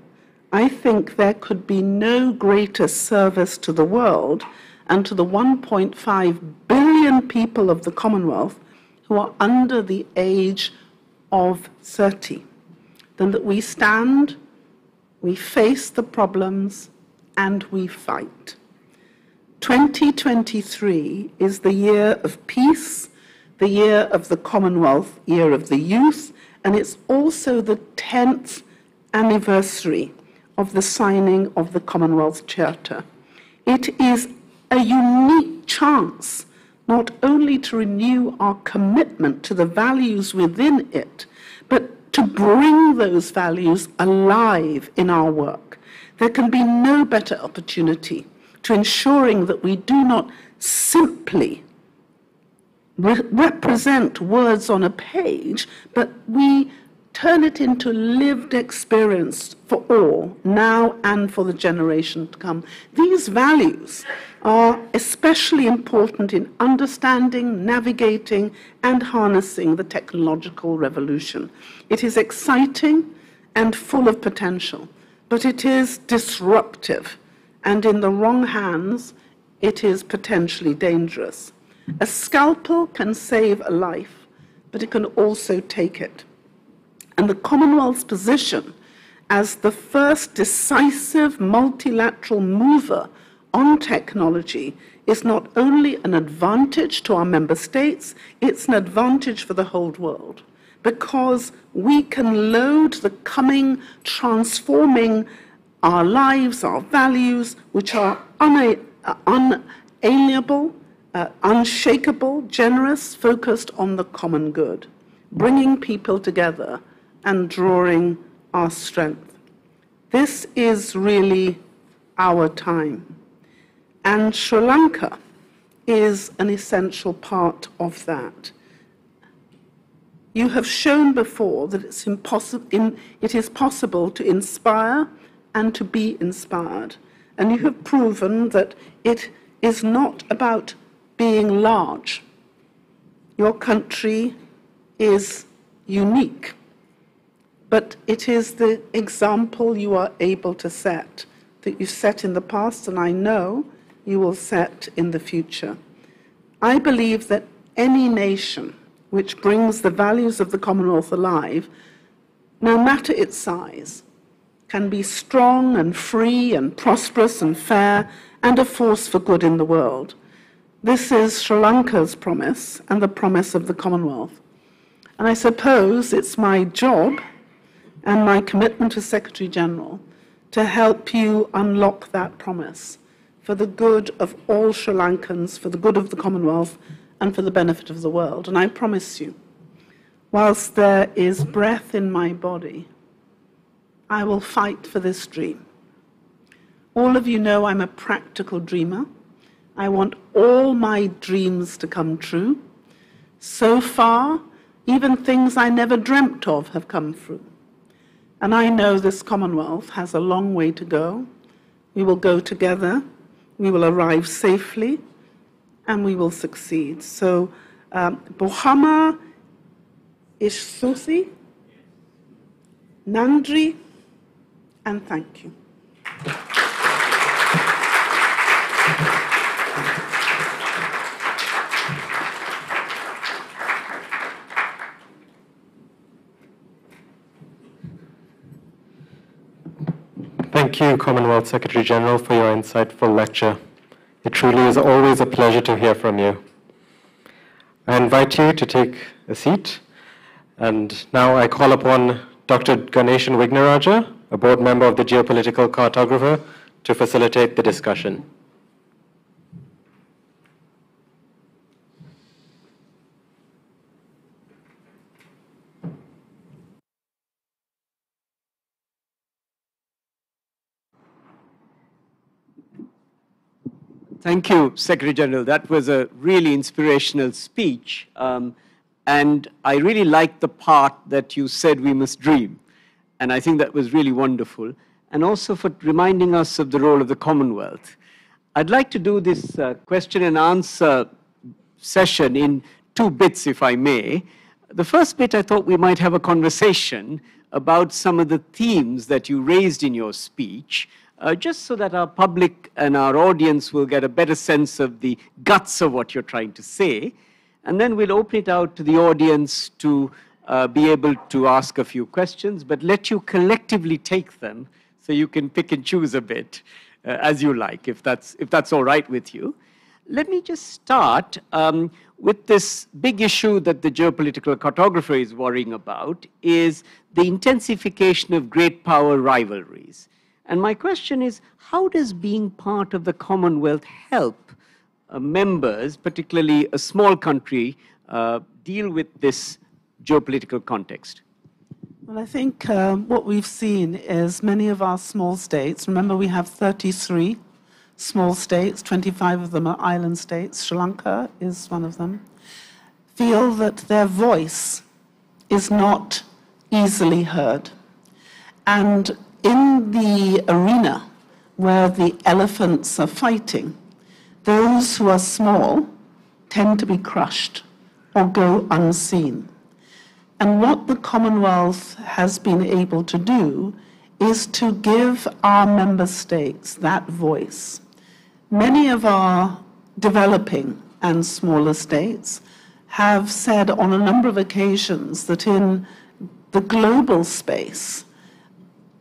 I think there could be no greater service to the world and to the 1.5 billion people of the Commonwealth who are under the age of 30 than that we stand, we face the problems, and we fight. 2023 is the year of peace, the year of the Commonwealth, year of the youth, and it's also the 10th anniversary of the signing of the Commonwealth Charter. It is a unique chance not only to renew our commitment to the values within it, but to bring those values alive in our work. There can be no better opportunity to ensuring that we do not simply re- represent words on a page, but we turn it into lived experience for all, now and for the generation to come. These values are especially important in understanding, navigating, and harnessing the technological revolution. It is exciting and full of potential, but it is disruptive, and in the wrong hands, it is potentially dangerous. A scalpel can save a life, but it can also take it. And the Commonwealth's position as the first decisive multilateral mover on technology is not only an advantage to our member states, it's an advantage for the whole world because we can load the coming transforming our lives, our values, which are una- uh, unalienable, uh, unshakable, generous, focused on the common good, bringing people together and drawing our strength. This is really our time. And Sri Lanka is an essential part of that. You have shown before that it's impossible, in, it is possible to inspire and to be inspired. And you have proven that it is not about being large. Your country is unique but it is the example you are able to set that you set in the past, and I know you will set in the future. I believe that any nation which brings the values of the Commonwealth alive, no matter its size, can be strong and free and prosperous and fair and a force for good in the world. This is Sri Lanka's promise and the promise of the Commonwealth. And I suppose it's my job and my commitment as Secretary General to help you unlock that promise for the good of all Sri Lankans, for the good of the Commonwealth, and for the benefit of the world. And I promise you, whilst there is breath in my body, I will fight for this dream. All of you know I'm a practical dreamer. I want all my dreams to come true. So far, even things I never dreamt of have come true. And I know this Commonwealth has a long way to go. We will go together, we will arrive safely, and we will succeed. So, um, Bohoma Istuti, Nandri, and thank you. Thank you, Commonwealth Secretary General, for your insightful lecture. It truly is always a pleasure to hear from you. I invite you to take a seat. And now I call upon Dr. Ganeshan Wignaraja, a board member of the Geopolitical Cartographer, to facilitate the discussion. Thank you, Secretary General. That was a really inspirational speech. Um, and I really liked the part that you said we must dream. And I think that was really wonderful. And also for reminding us of the role of the Commonwealth. I'd like to do this uh, question and answer session in two bits, if I may. The first bit, I thought we might have a conversation about some of the themes that you raised in your speech uh, just so that our public and our audience will get a better sense of the guts of what you're trying to say. And then we'll open it out to the audience to uh, be able to ask a few questions, but let you collectively take them so you can pick and choose a bit uh, as you like, if that's, if that's all right with you. Let me just start um, with this big issue that the geopolitical cartographer is worrying about is the intensification of great power rivalries. And my question is how does being part of the Commonwealth help uh, members, particularly a small country, uh, deal with this geopolitical context? Well, I think um, what we've seen is many of our small states, remember we have 33 small states, 25 of them are island states, Sri Lanka is one of them, feel that their voice is not easily heard. And in the arena where the elephants are fighting, those who are small tend to be crushed or go unseen. And what the Commonwealth has been able to do is to give our member states that voice. Many of our developing and smaller states have said on a number of occasions that in the global space,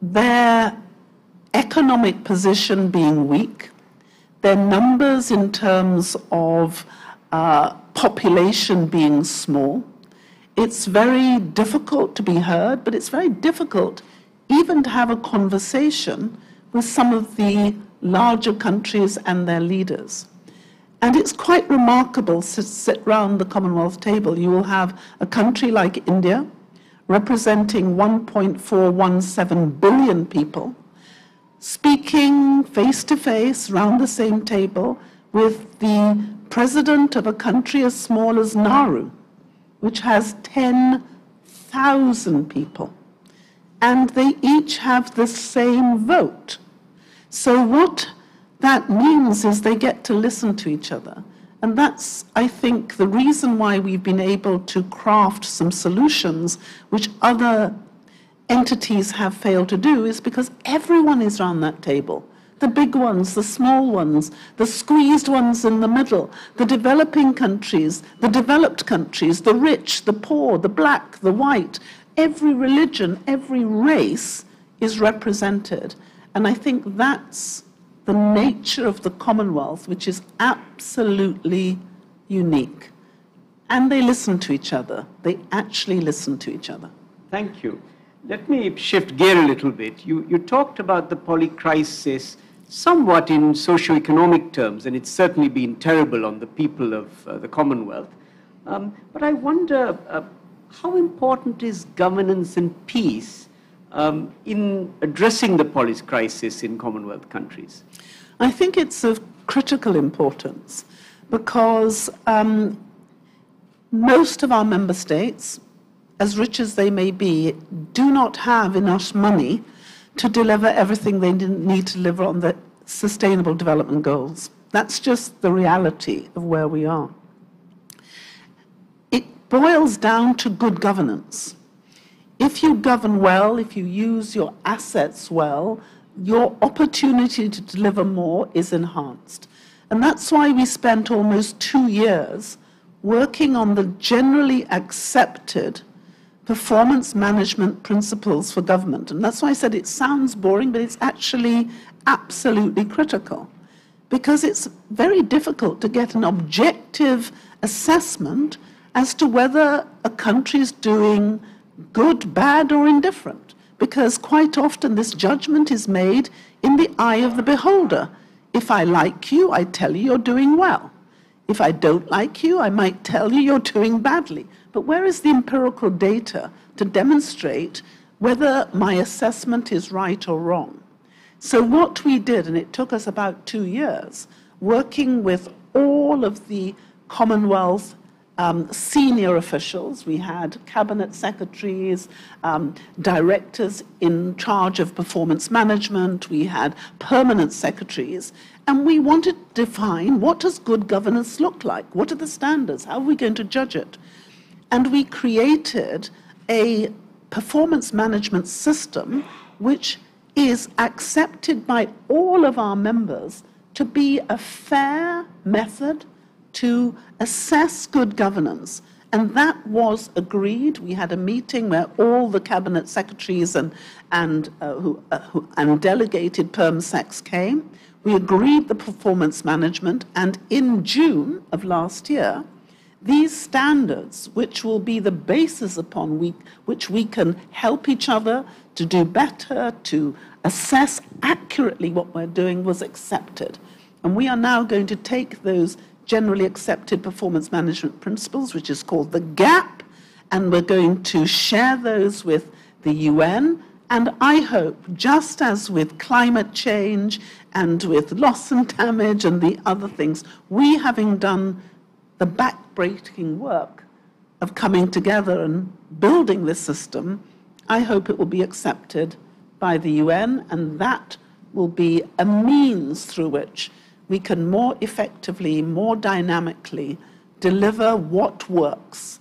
their economic position being weak, their numbers in terms of uh, population being small, it's very difficult to be heard, but it's very difficult even to have a conversation with some of the larger countries and their leaders. And it's quite remarkable to sit round the Commonwealth table. You will have a country like India, representing 1.417 billion people, speaking face to face round the same table with the president of a country as small as Nauru, which has 10,000 people. And they each have the same vote. So, what that means is they get to listen to each other. And that's, I think, the reason why we've been able to craft some solutions which other entities have failed to do is because everyone is around that table. The big ones, the small ones, the squeezed ones in the middle, the developing countries, the developed countries, the rich, the poor, the black, the white. Every religion, every race is represented. And I think that's the nature of the Commonwealth, which is absolutely unique. And they listen to each other. They actually listen to each other. Thank you. Let me shift gear a little bit. You, you talked about the polycrisis somewhat in socio-economic terms, and it's certainly been terrible on the people of uh, the Commonwealth. Um, but I wonder uh, how important is governance and peace um, in addressing the polycrisis in Commonwealth countries? I think it's of critical importance because um, most of our member states, as rich as they may be, do not have enough money to deliver everything they need to deliver on the sustainable development goals. That's just the reality of where we are. It boils down to good governance. If you govern well, if you use your assets well, your opportunity to deliver more is enhanced. And that's why we spent almost two years working on the generally accepted performance management principles for government. And that's why I said it sounds boring, but it's actually absolutely critical. Because it's very difficult to get an objective assessment as to whether a country is doing good, bad, or indifferent, because quite often this judgment is made in the eye of the beholder. If I like you, I tell you you're doing well. If I don't like you, I might tell you you're doing badly. But where is the empirical data to demonstrate whether my assessment is right or wrong? So, what we did, and it took us about two years, working with all of the Commonwealth um, senior officials. We had cabinet secretaries, um, directors in charge of performance management. We had permanent secretaries. And we wanted to define what does good governance look like? What are the standards? How are we going to judge it? And we created a performance management system which is accepted by all of our members to be a fair method to assess good governance. And that was agreed. We had a meeting where all the cabinet secretaries and, and, uh, who, uh, who, and delegated PermSecs came. We agreed the performance management, and in June of last year, these standards, which will be the basis upon we, which we can help each other to do better, to assess accurately what we're doing, was accepted. And we are now going to take those generally accepted performance management principles, which is called the GAP, and we're going to share those with the UN, and I hope, just as with climate change and with loss and damage and the other things, we having done the backbreaking work of coming together and building this system, I hope it will be accepted by the UN, and that will be a means through which we can more effectively, more dynamically deliver what works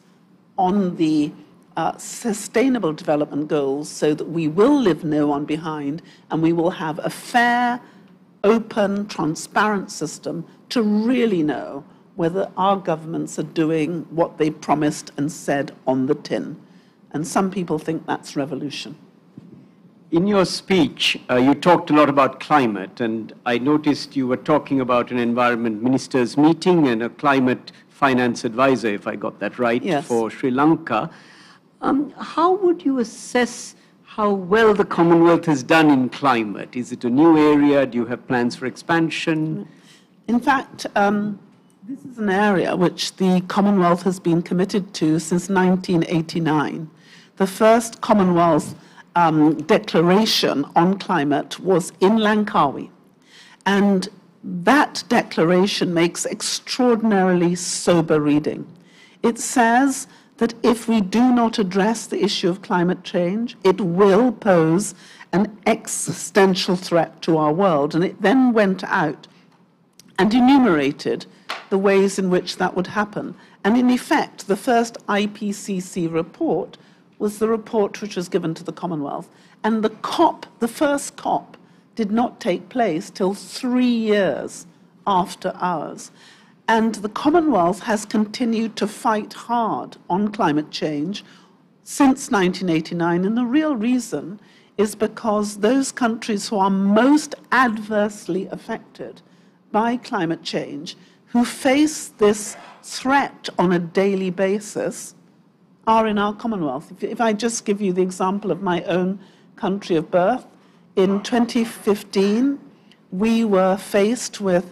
on the uh, sustainable development goals so that we will leave no one behind and we will have a fair, open, transparent system to really know whether our governments are doing what they promised and said on the tin. And some people think that's revolution. In your speech, uh, you talked a lot about climate, and I noticed you were talking about an environment ministers meeting and a climate finance advisor, if I got that right, yes. for Sri Lanka. Um, how would you assess how well the Commonwealth has done in climate? Is it a new area? Do you have plans for expansion? In fact, um, this is an area which the Commonwealth has been committed to since 1989. The first Commonwealth um, declaration on climate was in Langkawi. And that declaration makes extraordinarily sober reading. It says that if we do not address the issue of climate change, it will pose an existential threat to our world. And it then went out and enumerated the ways in which that would happen. And in effect, the first IPCC report was the report which was given to the Commonwealth. And the COP, the first COP, did not take place till three years after ours. And the Commonwealth has continued to fight hard on climate change since 1989. And the real reason is because those countries who are most adversely affected by climate change who face this threat on a daily basis are in our Commonwealth. If, if, I just give you the example of my own country of birth, in 2015, we were faced with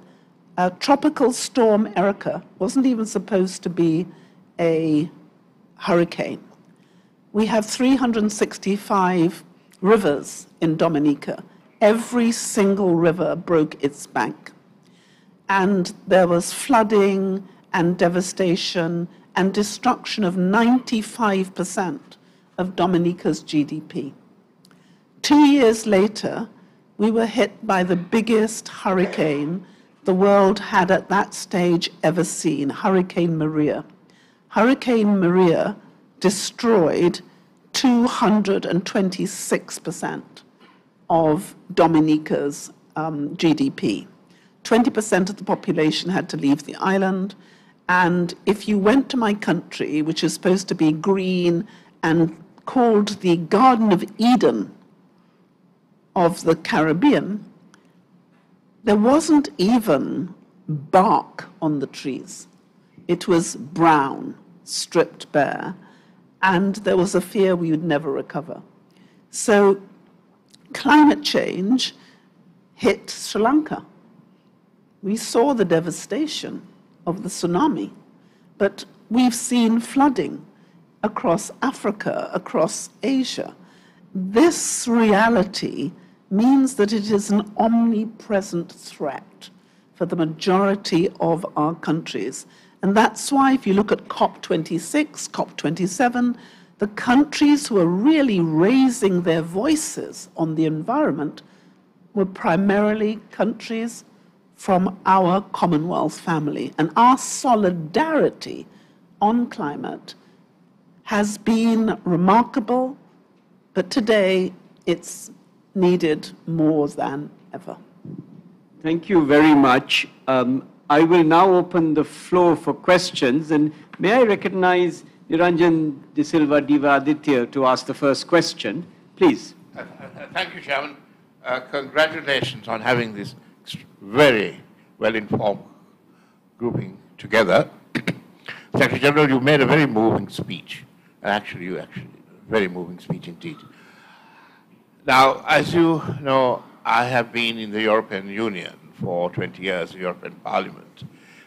a tropical storm Erika, wasn't even supposed to be a hurricane. We have 365 rivers in Dominica. Every single river broke its bank and there was flooding and devastation and destruction of 95% of Dominica's GDP. Two years later, we were hit by the biggest hurricane the world had at that stage ever seen Hurricane Maria. Hurricane Maria destroyed 226% of Dominica's um, GDP. 20% of the population had to leave the island. And if you went to my country, which is supposed to be green and called the Garden of Eden of the Caribbean, there wasn't even bark on the trees. It was brown, stripped bare, and there was a fear we would never recover. So climate change hit Sri Lanka. We saw the devastation of the tsunami, but we've seen flooding across Africa, across Asia. This reality means that it is an omnipresent threat for the majority of our countries. And that's why, if you look at COP26, COP27, the countries who are really raising their voices on the environment were primarily countries from our Commonwealth family. And our solidarity on climate has been remarkable, but today it's needed more than ever. Thank you very much. Um, I will now open the floor for questions. And may I recognize Niranjan De Silva Deva to ask the first question? Please. Uh, uh, thank you, Chairman. Uh, congratulations on having this very well-informed grouping together. [COUGHS] Secretary General, you made a very moving speech. And actually, you actually, very moving speech indeed. Now, as you know, I have been in the European Union for 20 years, the European Parliament,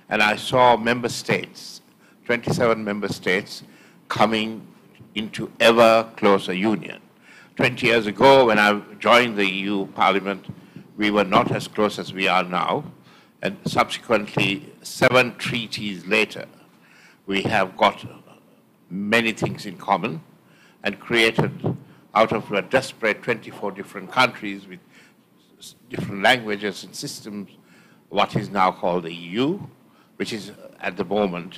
and I saw member states, 27 member states, coming into ever closer union. 20 years ago, when I joined the EU Parliament, we were not as close as we are now. And subsequently, seven treaties later, we have got many things in common and created out of a desperate 24 different countries with different languages and systems, what is now called the EU, which is at the moment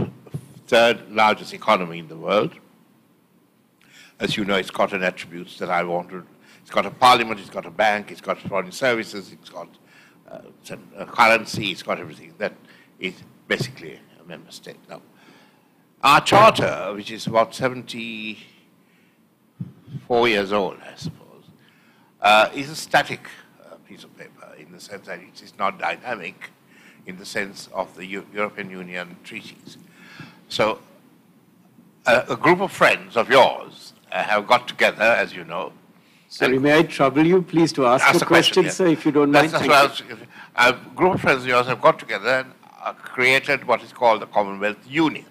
third largest economy in the world. As you know, it's got an attributes that I wanted. Got a parliament, it's got a bank, it's got foreign services, it's got uh, a currency, it's got everything. That is basically a member state. Now, our charter, which is about 74 years old, I suppose, uh, is a static uh, piece of paper in the sense that it is not dynamic in the sense of the U European Union treaties. So a, a, group of friends of yours uh, have got together, as you know. Sorry, may I trouble you, please, to ask, ask a question, question sir, if you don't mind? That's, that's a group of friends of yours have got together and uh, created what is called the Commonwealth Union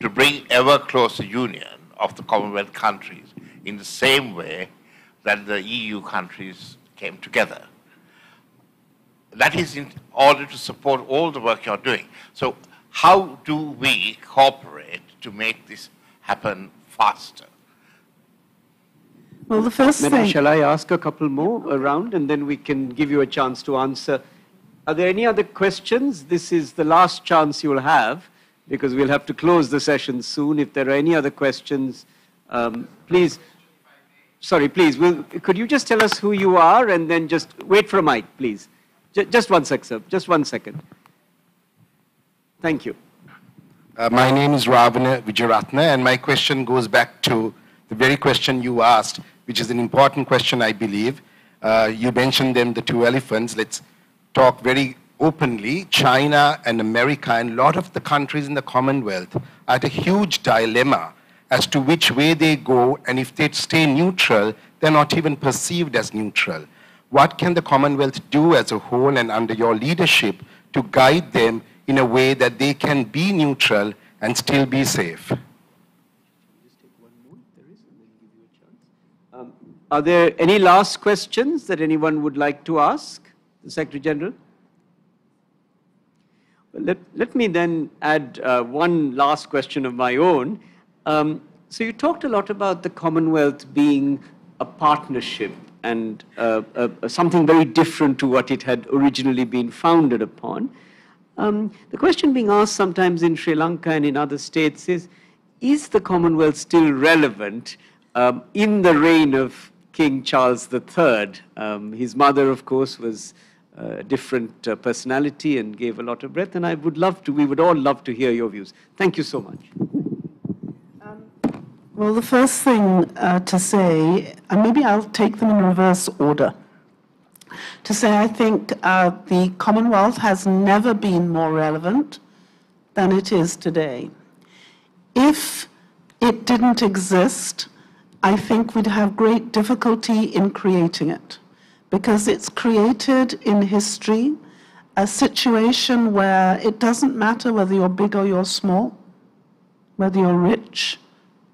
to bring ever closer union of the Commonwealth countries in the same way that the EU countries came together. That is in order to support all the work you're doing. So how do we cooperate to make this happen faster? Well, the first Madam, thing... shall I ask a couple more around and then we can give you a chance to answer. Are there any other questions? This is the last chance you'll have because we'll have to close the session soon. If there are any other questions, um, please. Sorry, please. Will, could you just tell us who you are and then just wait for a mic, please? J just one sec, sir. Just one second. Thank you. Uh, my name is Ravana Vijayaratna, and my question goes back to the very question you asked, which is an important question, I believe. Uh, you mentioned them, the two elephants. Let's talk very openly. China and America and a lot of the countries in the Commonwealth are at a huge dilemma as to which way they go, and if they stay neutral, they're not even perceived as neutral. What can the Commonwealth do as a whole and under your leadership to guide them in a way that they can be neutral and still be safe? Um, are there any last questions that anyone would like to ask the Secretary General? Well, let, let me then add uh, one last question of my own. Um, so you talked a lot about the Commonwealth being a partnership and uh, uh, something very different to what it had originally been founded upon. Um, the question being asked sometimes in Sri Lanka and in other states is, is the Commonwealth still relevant um, in the reign of King Charles III? Um, his mother, of course, was a different uh, personality and gave a lot of breadth, and I would love to, we would all love to hear your views. Thank you so much. Well, the first thing uh, to say, and maybe I'll take them in reverse order, to say I think uh, the Commonwealth has never been more relevant than it is today. If it didn't exist, I think we'd have great difficulty in creating it because it's created in history a situation where it doesn't matter whether you're big or you're small, whether you're rich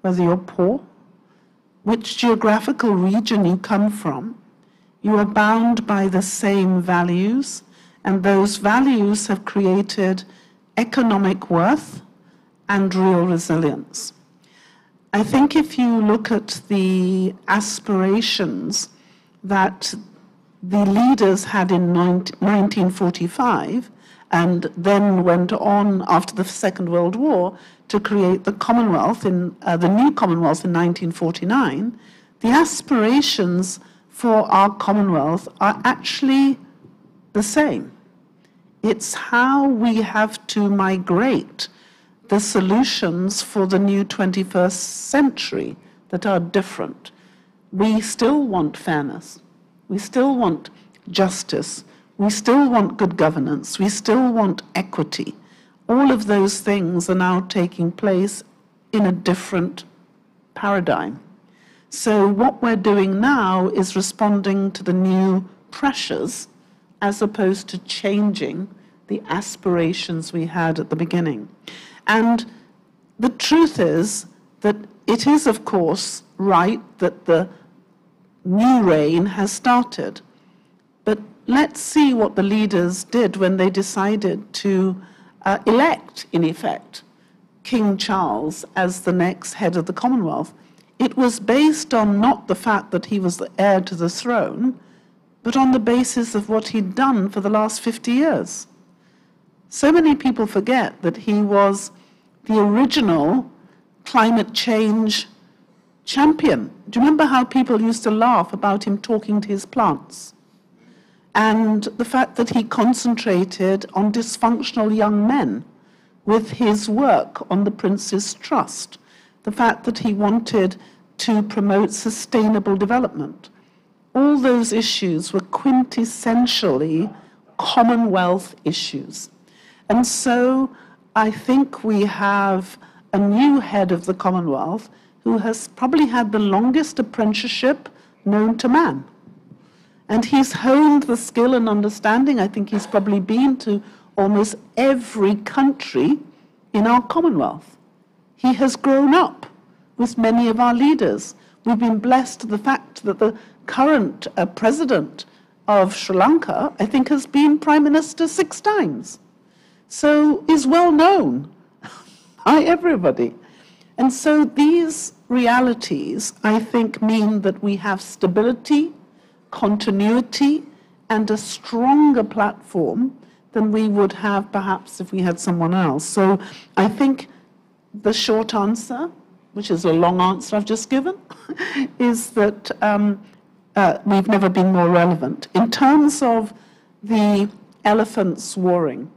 whether you're poor, which geographical region you come from, you are bound by the same values, and those values have created economic worth and real resilience. I think if you look at the aspirations that the leaders had in 1945 and then went on after the Second World War to create the Commonwealth in uh, the new Commonwealth in 1949, the aspirations for our Commonwealth are actually the same. It's how we have to migrate the solutions for the new 21st century that are different. We still want fairness. We still want justice. We still want good governance. We still want equity all of those things are now taking place in a different paradigm. So, what we're doing now is responding to the new pressures as opposed to changing the aspirations we had at the beginning. And the truth is that it is, of course, right that the new reign has started. But let's see what the leaders did when they decided to uh, elect, in effect, King Charles as the next head of the Commonwealth. It was based on not the fact that he was the heir to the throne, but on the basis of what he'd done for the last 50 years. So many people forget that he was the original climate change champion. Do you remember how people used to laugh about him talking to his plants? And the fact that he concentrated on dysfunctional young men with his work on the Prince's Trust, the fact that he wanted to promote sustainable development. All those issues were quintessentially Commonwealth issues. And so I think we have a new head of the Commonwealth who has probably had the longest apprenticeship known to man. And he's honed the skill and understanding. I think he's probably been to almost every country in our Commonwealth. He has grown up with many of our leaders. We've been blessed the fact that the current uh, president of Sri Lanka, I think, has been prime minister six times. So is well known by everybody. And so these realities, I think, mean that we have stability, continuity, and a stronger platform than we would have perhaps if we had someone else. So I think the short answer, which is a long answer I've just given, [LAUGHS] is that um, uh, we've never been more relevant. In terms of the elephants warring,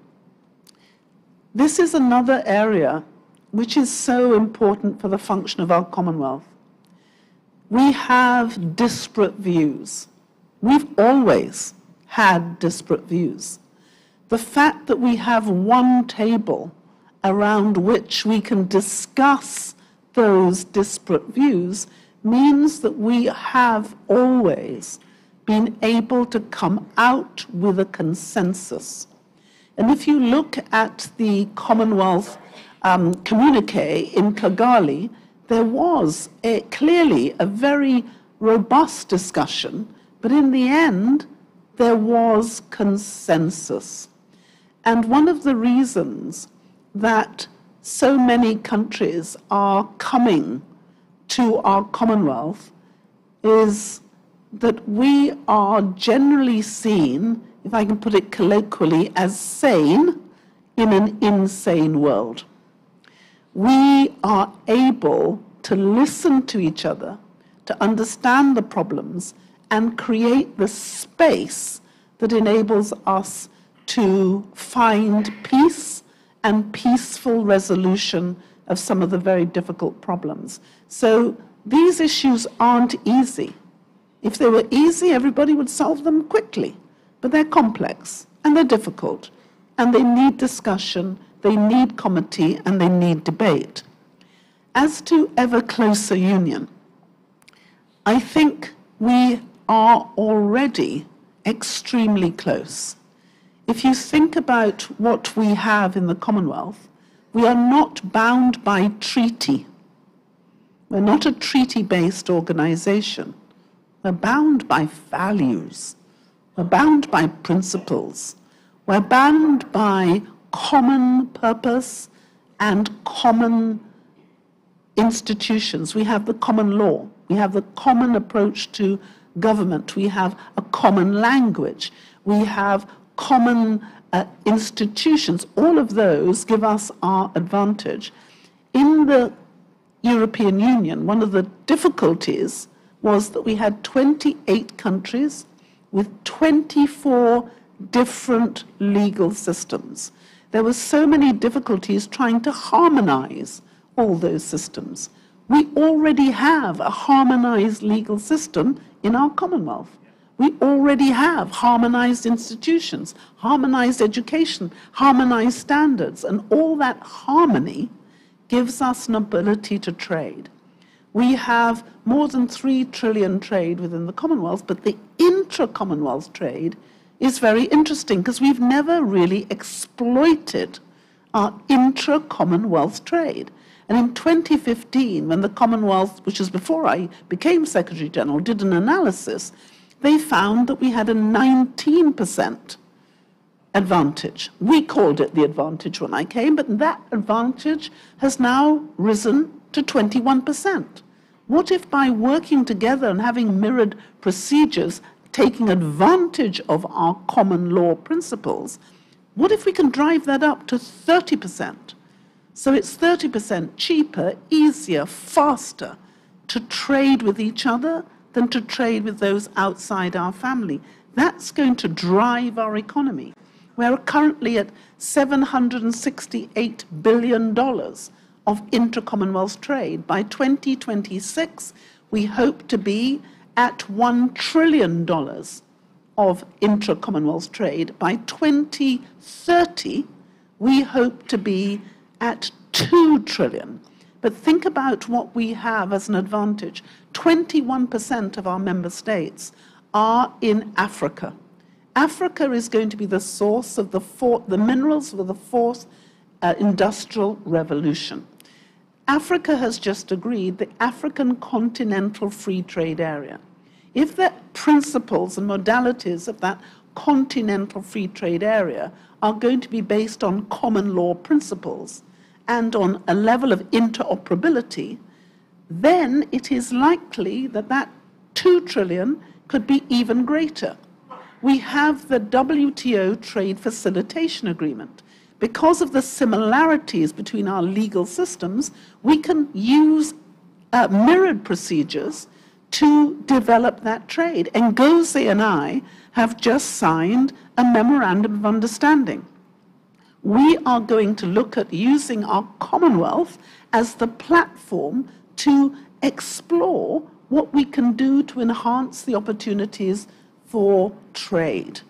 this is another area which is so important for the function of our Commonwealth. We have disparate views. We've always had disparate views. The fact that we have one table around which we can discuss those disparate views means that we have always been able to come out with a consensus. And if you look at the Commonwealth um, communique in Kigali, there was a, clearly a very robust discussion, but in the end, there was consensus. And one of the reasons that so many countries are coming to our Commonwealth is that we are generally seen, if I can put it colloquially, as sane in an insane world we are able to listen to each other, to understand the problems, and create the space that enables us to find peace and peaceful resolution of some of the very difficult problems. So these issues aren't easy. If they were easy, everybody would solve them quickly. But they're complex and they're difficult and they need discussion they need comity and they need debate. As to ever closer union, I think we are already extremely close. If you think about what we have in the Commonwealth, we are not bound by treaty. We're not a treaty based organization. We're bound by values. We're bound by principles. We're bound by common purpose and common institutions. We have the common law. We have the common approach to government. We have a common language. We have common uh, institutions. All of those give us our advantage. In the European Union, one of the difficulties was that we had 28 countries with 24 different legal systems. There were so many difficulties trying to harmonize all those systems. We already have a harmonized legal system in our Commonwealth. We already have harmonized institutions, harmonized education, harmonized standards, and all that harmony gives us an ability to trade. We have more than 3 trillion trade within the Commonwealth, but the intra Commonwealth trade is very interesting because we've never really exploited our intra Commonwealth trade. And in 2015, when the Commonwealth, which was before I became Secretary General, did an analysis, they found that we had a 19% advantage. We called it the advantage when I came, but that advantage has now risen to 21%. What if by working together and having mirrored procedures, taking advantage of our common law principles, what if we can drive that up to 30%? So it's 30% cheaper, easier, faster to trade with each other than to trade with those outside our family. That's going to drive our economy. We're currently at $768 billion of inter-Commonwealth trade. By 2026, we hope to be at $1 trillion of intra-Commonwealth trade. By 2030, we hope to be at 2 trillion. But think about what we have as an advantage. 21% of our member states are in Africa. Africa is going to be the source of the, four, the minerals for the fourth uh, industrial revolution. Africa has just agreed the African Continental Free Trade Area. If the principles and modalities of that continental free trade area are going to be based on common law principles and on a level of interoperability, then it is likely that that 2 trillion could be even greater. We have the WTO Trade Facilitation Agreement because of the similarities between our legal systems, we can use uh, mirrored procedures to develop that trade. Ngozi and I have just signed a memorandum of understanding. We are going to look at using our Commonwealth as the platform to explore what we can do to enhance the opportunities for trade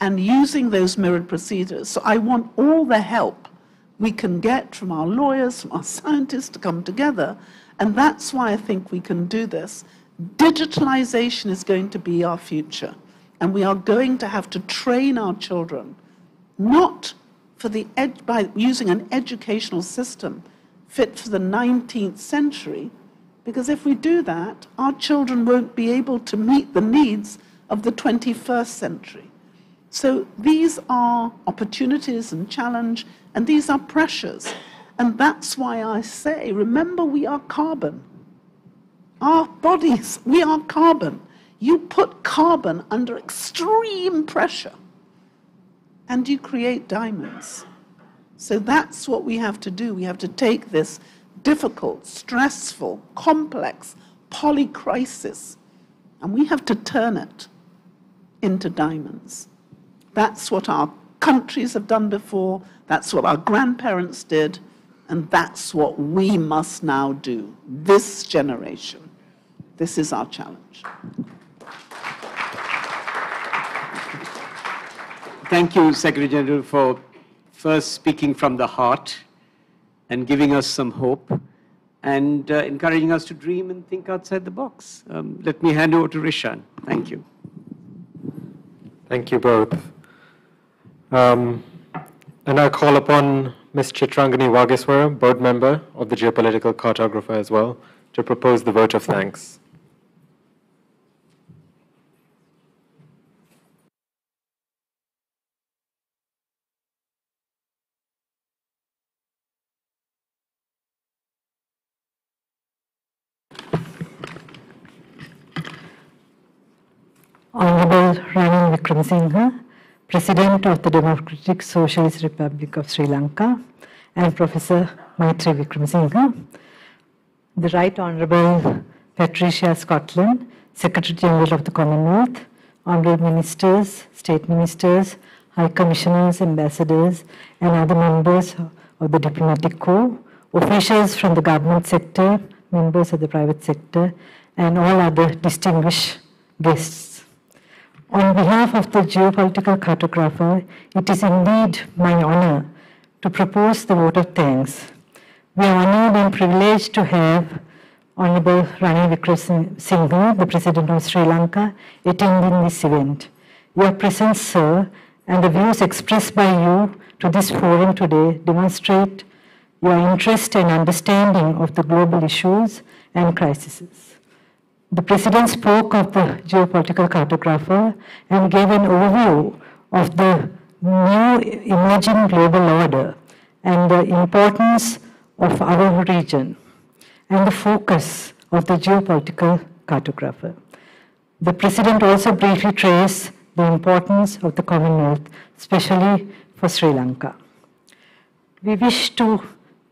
and using those mirrored procedures. So I want all the help we can get from our lawyers, from our [LAUGHS] scientists to come together. And that's why I think we can do this. Digitalization is going to be our future. And we are going to have to train our children, not for the ed- by using an educational system fit for the 19th century, because if we do that, our children won't be able to meet the needs of the 21st century. So these are opportunities and challenge, and these are pressures. And that's why I say, remember, we are carbon. Our bodies, we are carbon. You put carbon under extreme pressure, and you create diamonds. So that's what we have to do. We have to take this difficult, stressful, complex polycrisis, and we have to turn it into diamonds. That's what our countries have done before, that's what our grandparents did, and that's what we must now do, this generation. This is our challenge. Thank you, Secretary General, for first speaking from the heart and giving us some hope and uh, encouraging us to dream and think outside the box. Um, let me hand over to Rishan. Thank you. Thank you both. Um, and I call upon Ms. Chitrangani Wagiswara, board member of the Geopolitical Cartographer as well, to propose the vote of thanks. Honorable Ranil Wickremesinghe, President of the Democratic Socialist Republic of Sri Lanka, and Professor Maithree Wickremesinghe, the Right Honorable Patricia Scotland, Secretary General of the Commonwealth, Honorable Ministers, State Ministers, High Commissioners, Ambassadors, and other members of the Diplomatic Corps, officials from the government sector, members of the private sector, and all other distinguished guests. On behalf of the geopolitical cartographer, it is indeed my honor to propose the vote of thanks. We are honored and privileged to have Honorable Ranil Wickremesinghe, the President of Sri Lanka, attending this event. Your presence, sir, and the views expressed by you to this forum today demonstrate your interest and understanding of the global issues and crises. The President spoke of the geopolitical cartographer and gave an overview of the new emerging global order and the importance of our region and the focus of the geopolitical cartographer. The President also briefly traced the importance of the Commonwealth, especially for Sri Lanka. We wish to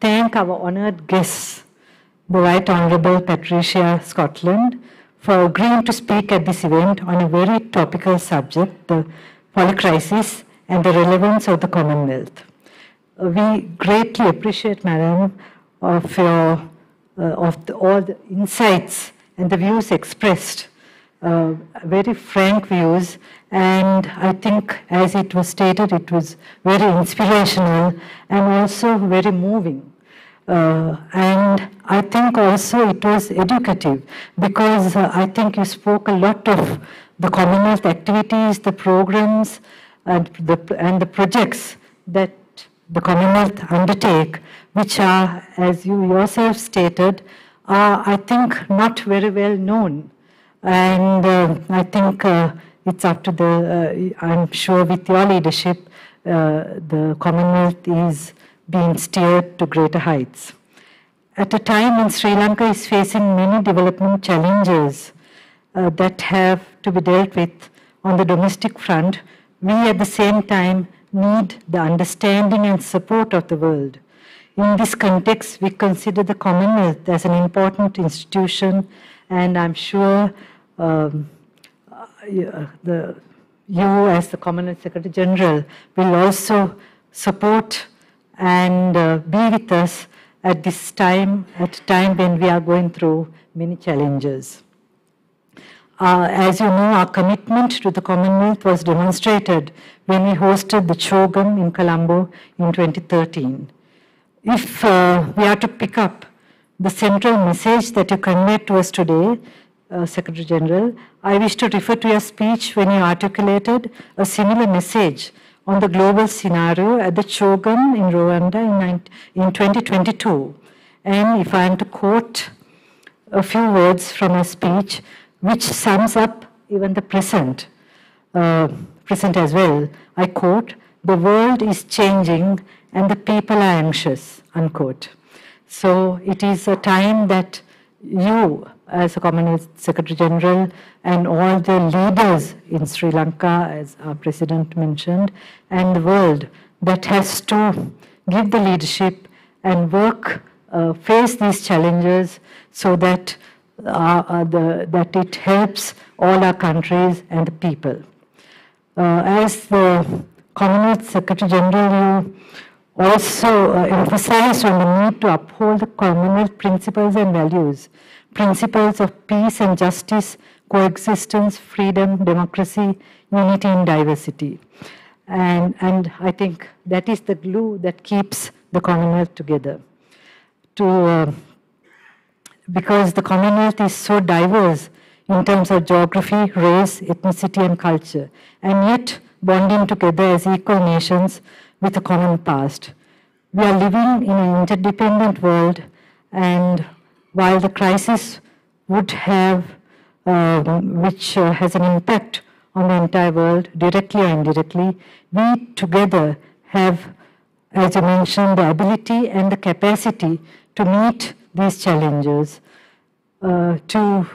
thank our honored guests, the Right Honorable Patricia Scotland, for agreeing to speak at this event on a very topical subject, the polycrisis and the relevance of the Commonwealth. Uh, we greatly appreciate, Madam, of your uh, of the, all the insights and the views expressed, uh, very frank views, and I think, as it was stated, it was very inspirational and also very moving. Uh, and I think also it was educative because uh, I think you spoke a lot of the Commonwealth activities, the programs, and the, and the projects that the Commonwealth undertake, which are, as you yourself stated, are, I think, not very well known. And uh, I think uh, it's up to the, uh, I'm sure with your leadership, uh, the Commonwealth is being steered to greater heights. At a time when Sri Lanka is facing many development challenges uh, that have to be dealt with on the domestic front, we at the same time need the understanding and support of the world. In this context, we consider the Commonwealth as an important institution, and I'm sure um, uh, the, you, as the Commonwealth Secretary General, will also support and uh, be with us at this time, at a time when we are going through many challenges. Uh, as you know, our commitment to the Commonwealth was demonstrated when we hosted the CHOGM in Colombo in 2013. If uh, we are to pick up the central message that you conveyed to us today, uh, Secretary General, I wish to refer to your speech when you articulated a similar message on the global scenario at the CHOGM in Rwanda in, in 2022. And if I am to quote a few words from a speech, which sums up even the present, uh, present as well. I quote, the world is changing and the people are anxious, unquote. So it is a time that you, as a Commonwealth Secretary General, and all the leaders in Sri Lanka, as our President mentioned, and the world, that has to give the leadership and work, uh, face these challenges so that uh, uh, the, that it helps all our countries and the people. Uh, as the Commonwealth Secretary General, you also uh, emphasized on the need to uphold the Commonwealth principles and values, principles of peace and justice, coexistence, freedom, democracy, unity and diversity. And, and I think that is the glue that keeps the Commonwealth together. To uh, because the Commonwealth is so diverse in terms of geography, race, ethnicity, and culture, and yet bonding together as equal nations with a common past. We are living in an interdependent world, and while the crisis would have, um, which uh, has an impact on the entire world, directly or indirectly, we together have, as you mentioned, the ability and the capacity to meet these challenges. Uh, to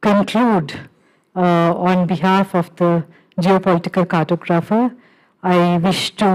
conclude uh, on behalf of the geopolitical cartographer, I wish to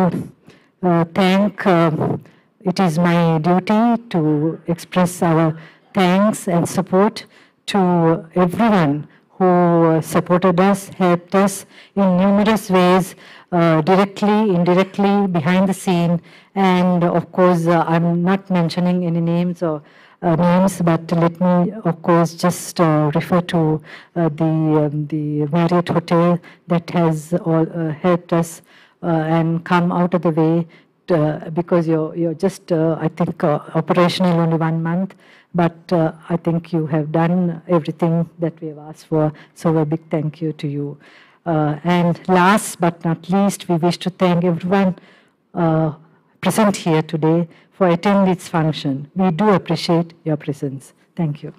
uh, thank, um, it is my duty to express our thanks and support to everyone who supported us, helped us in numerous ways, uh, directly, indirectly, behind the scene. And of course, uh, I'm not mentioning any names or uh, names, but let me, of course, just uh, refer to uh, the, um, the Marriott Hotel that has all, uh, helped us and come out of the way to, because you're, you're just, I think, operational only one month, but uh, I think you have done everything that we have asked for, so a big thank you to you. Uh, and last but not least, we wish to thank everyone uh, present here today for attending this function. We do appreciate your presence. Thank you.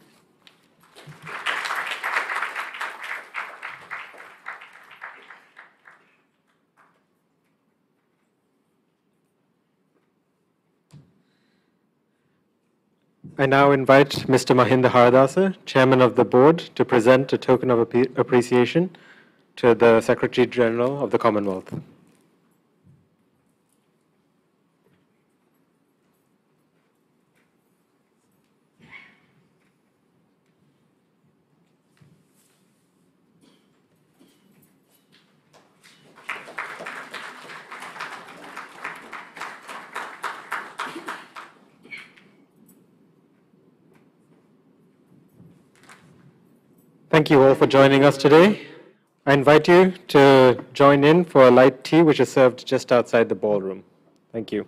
I now invite Mr. Mahinda Haradasa, Chairman of the Board, to present a token of appreciation to the Secretary General of the Commonwealth. Thank you all for joining us today. I invite you to join in for a light tea, which is served just outside the ballroom. Thank you.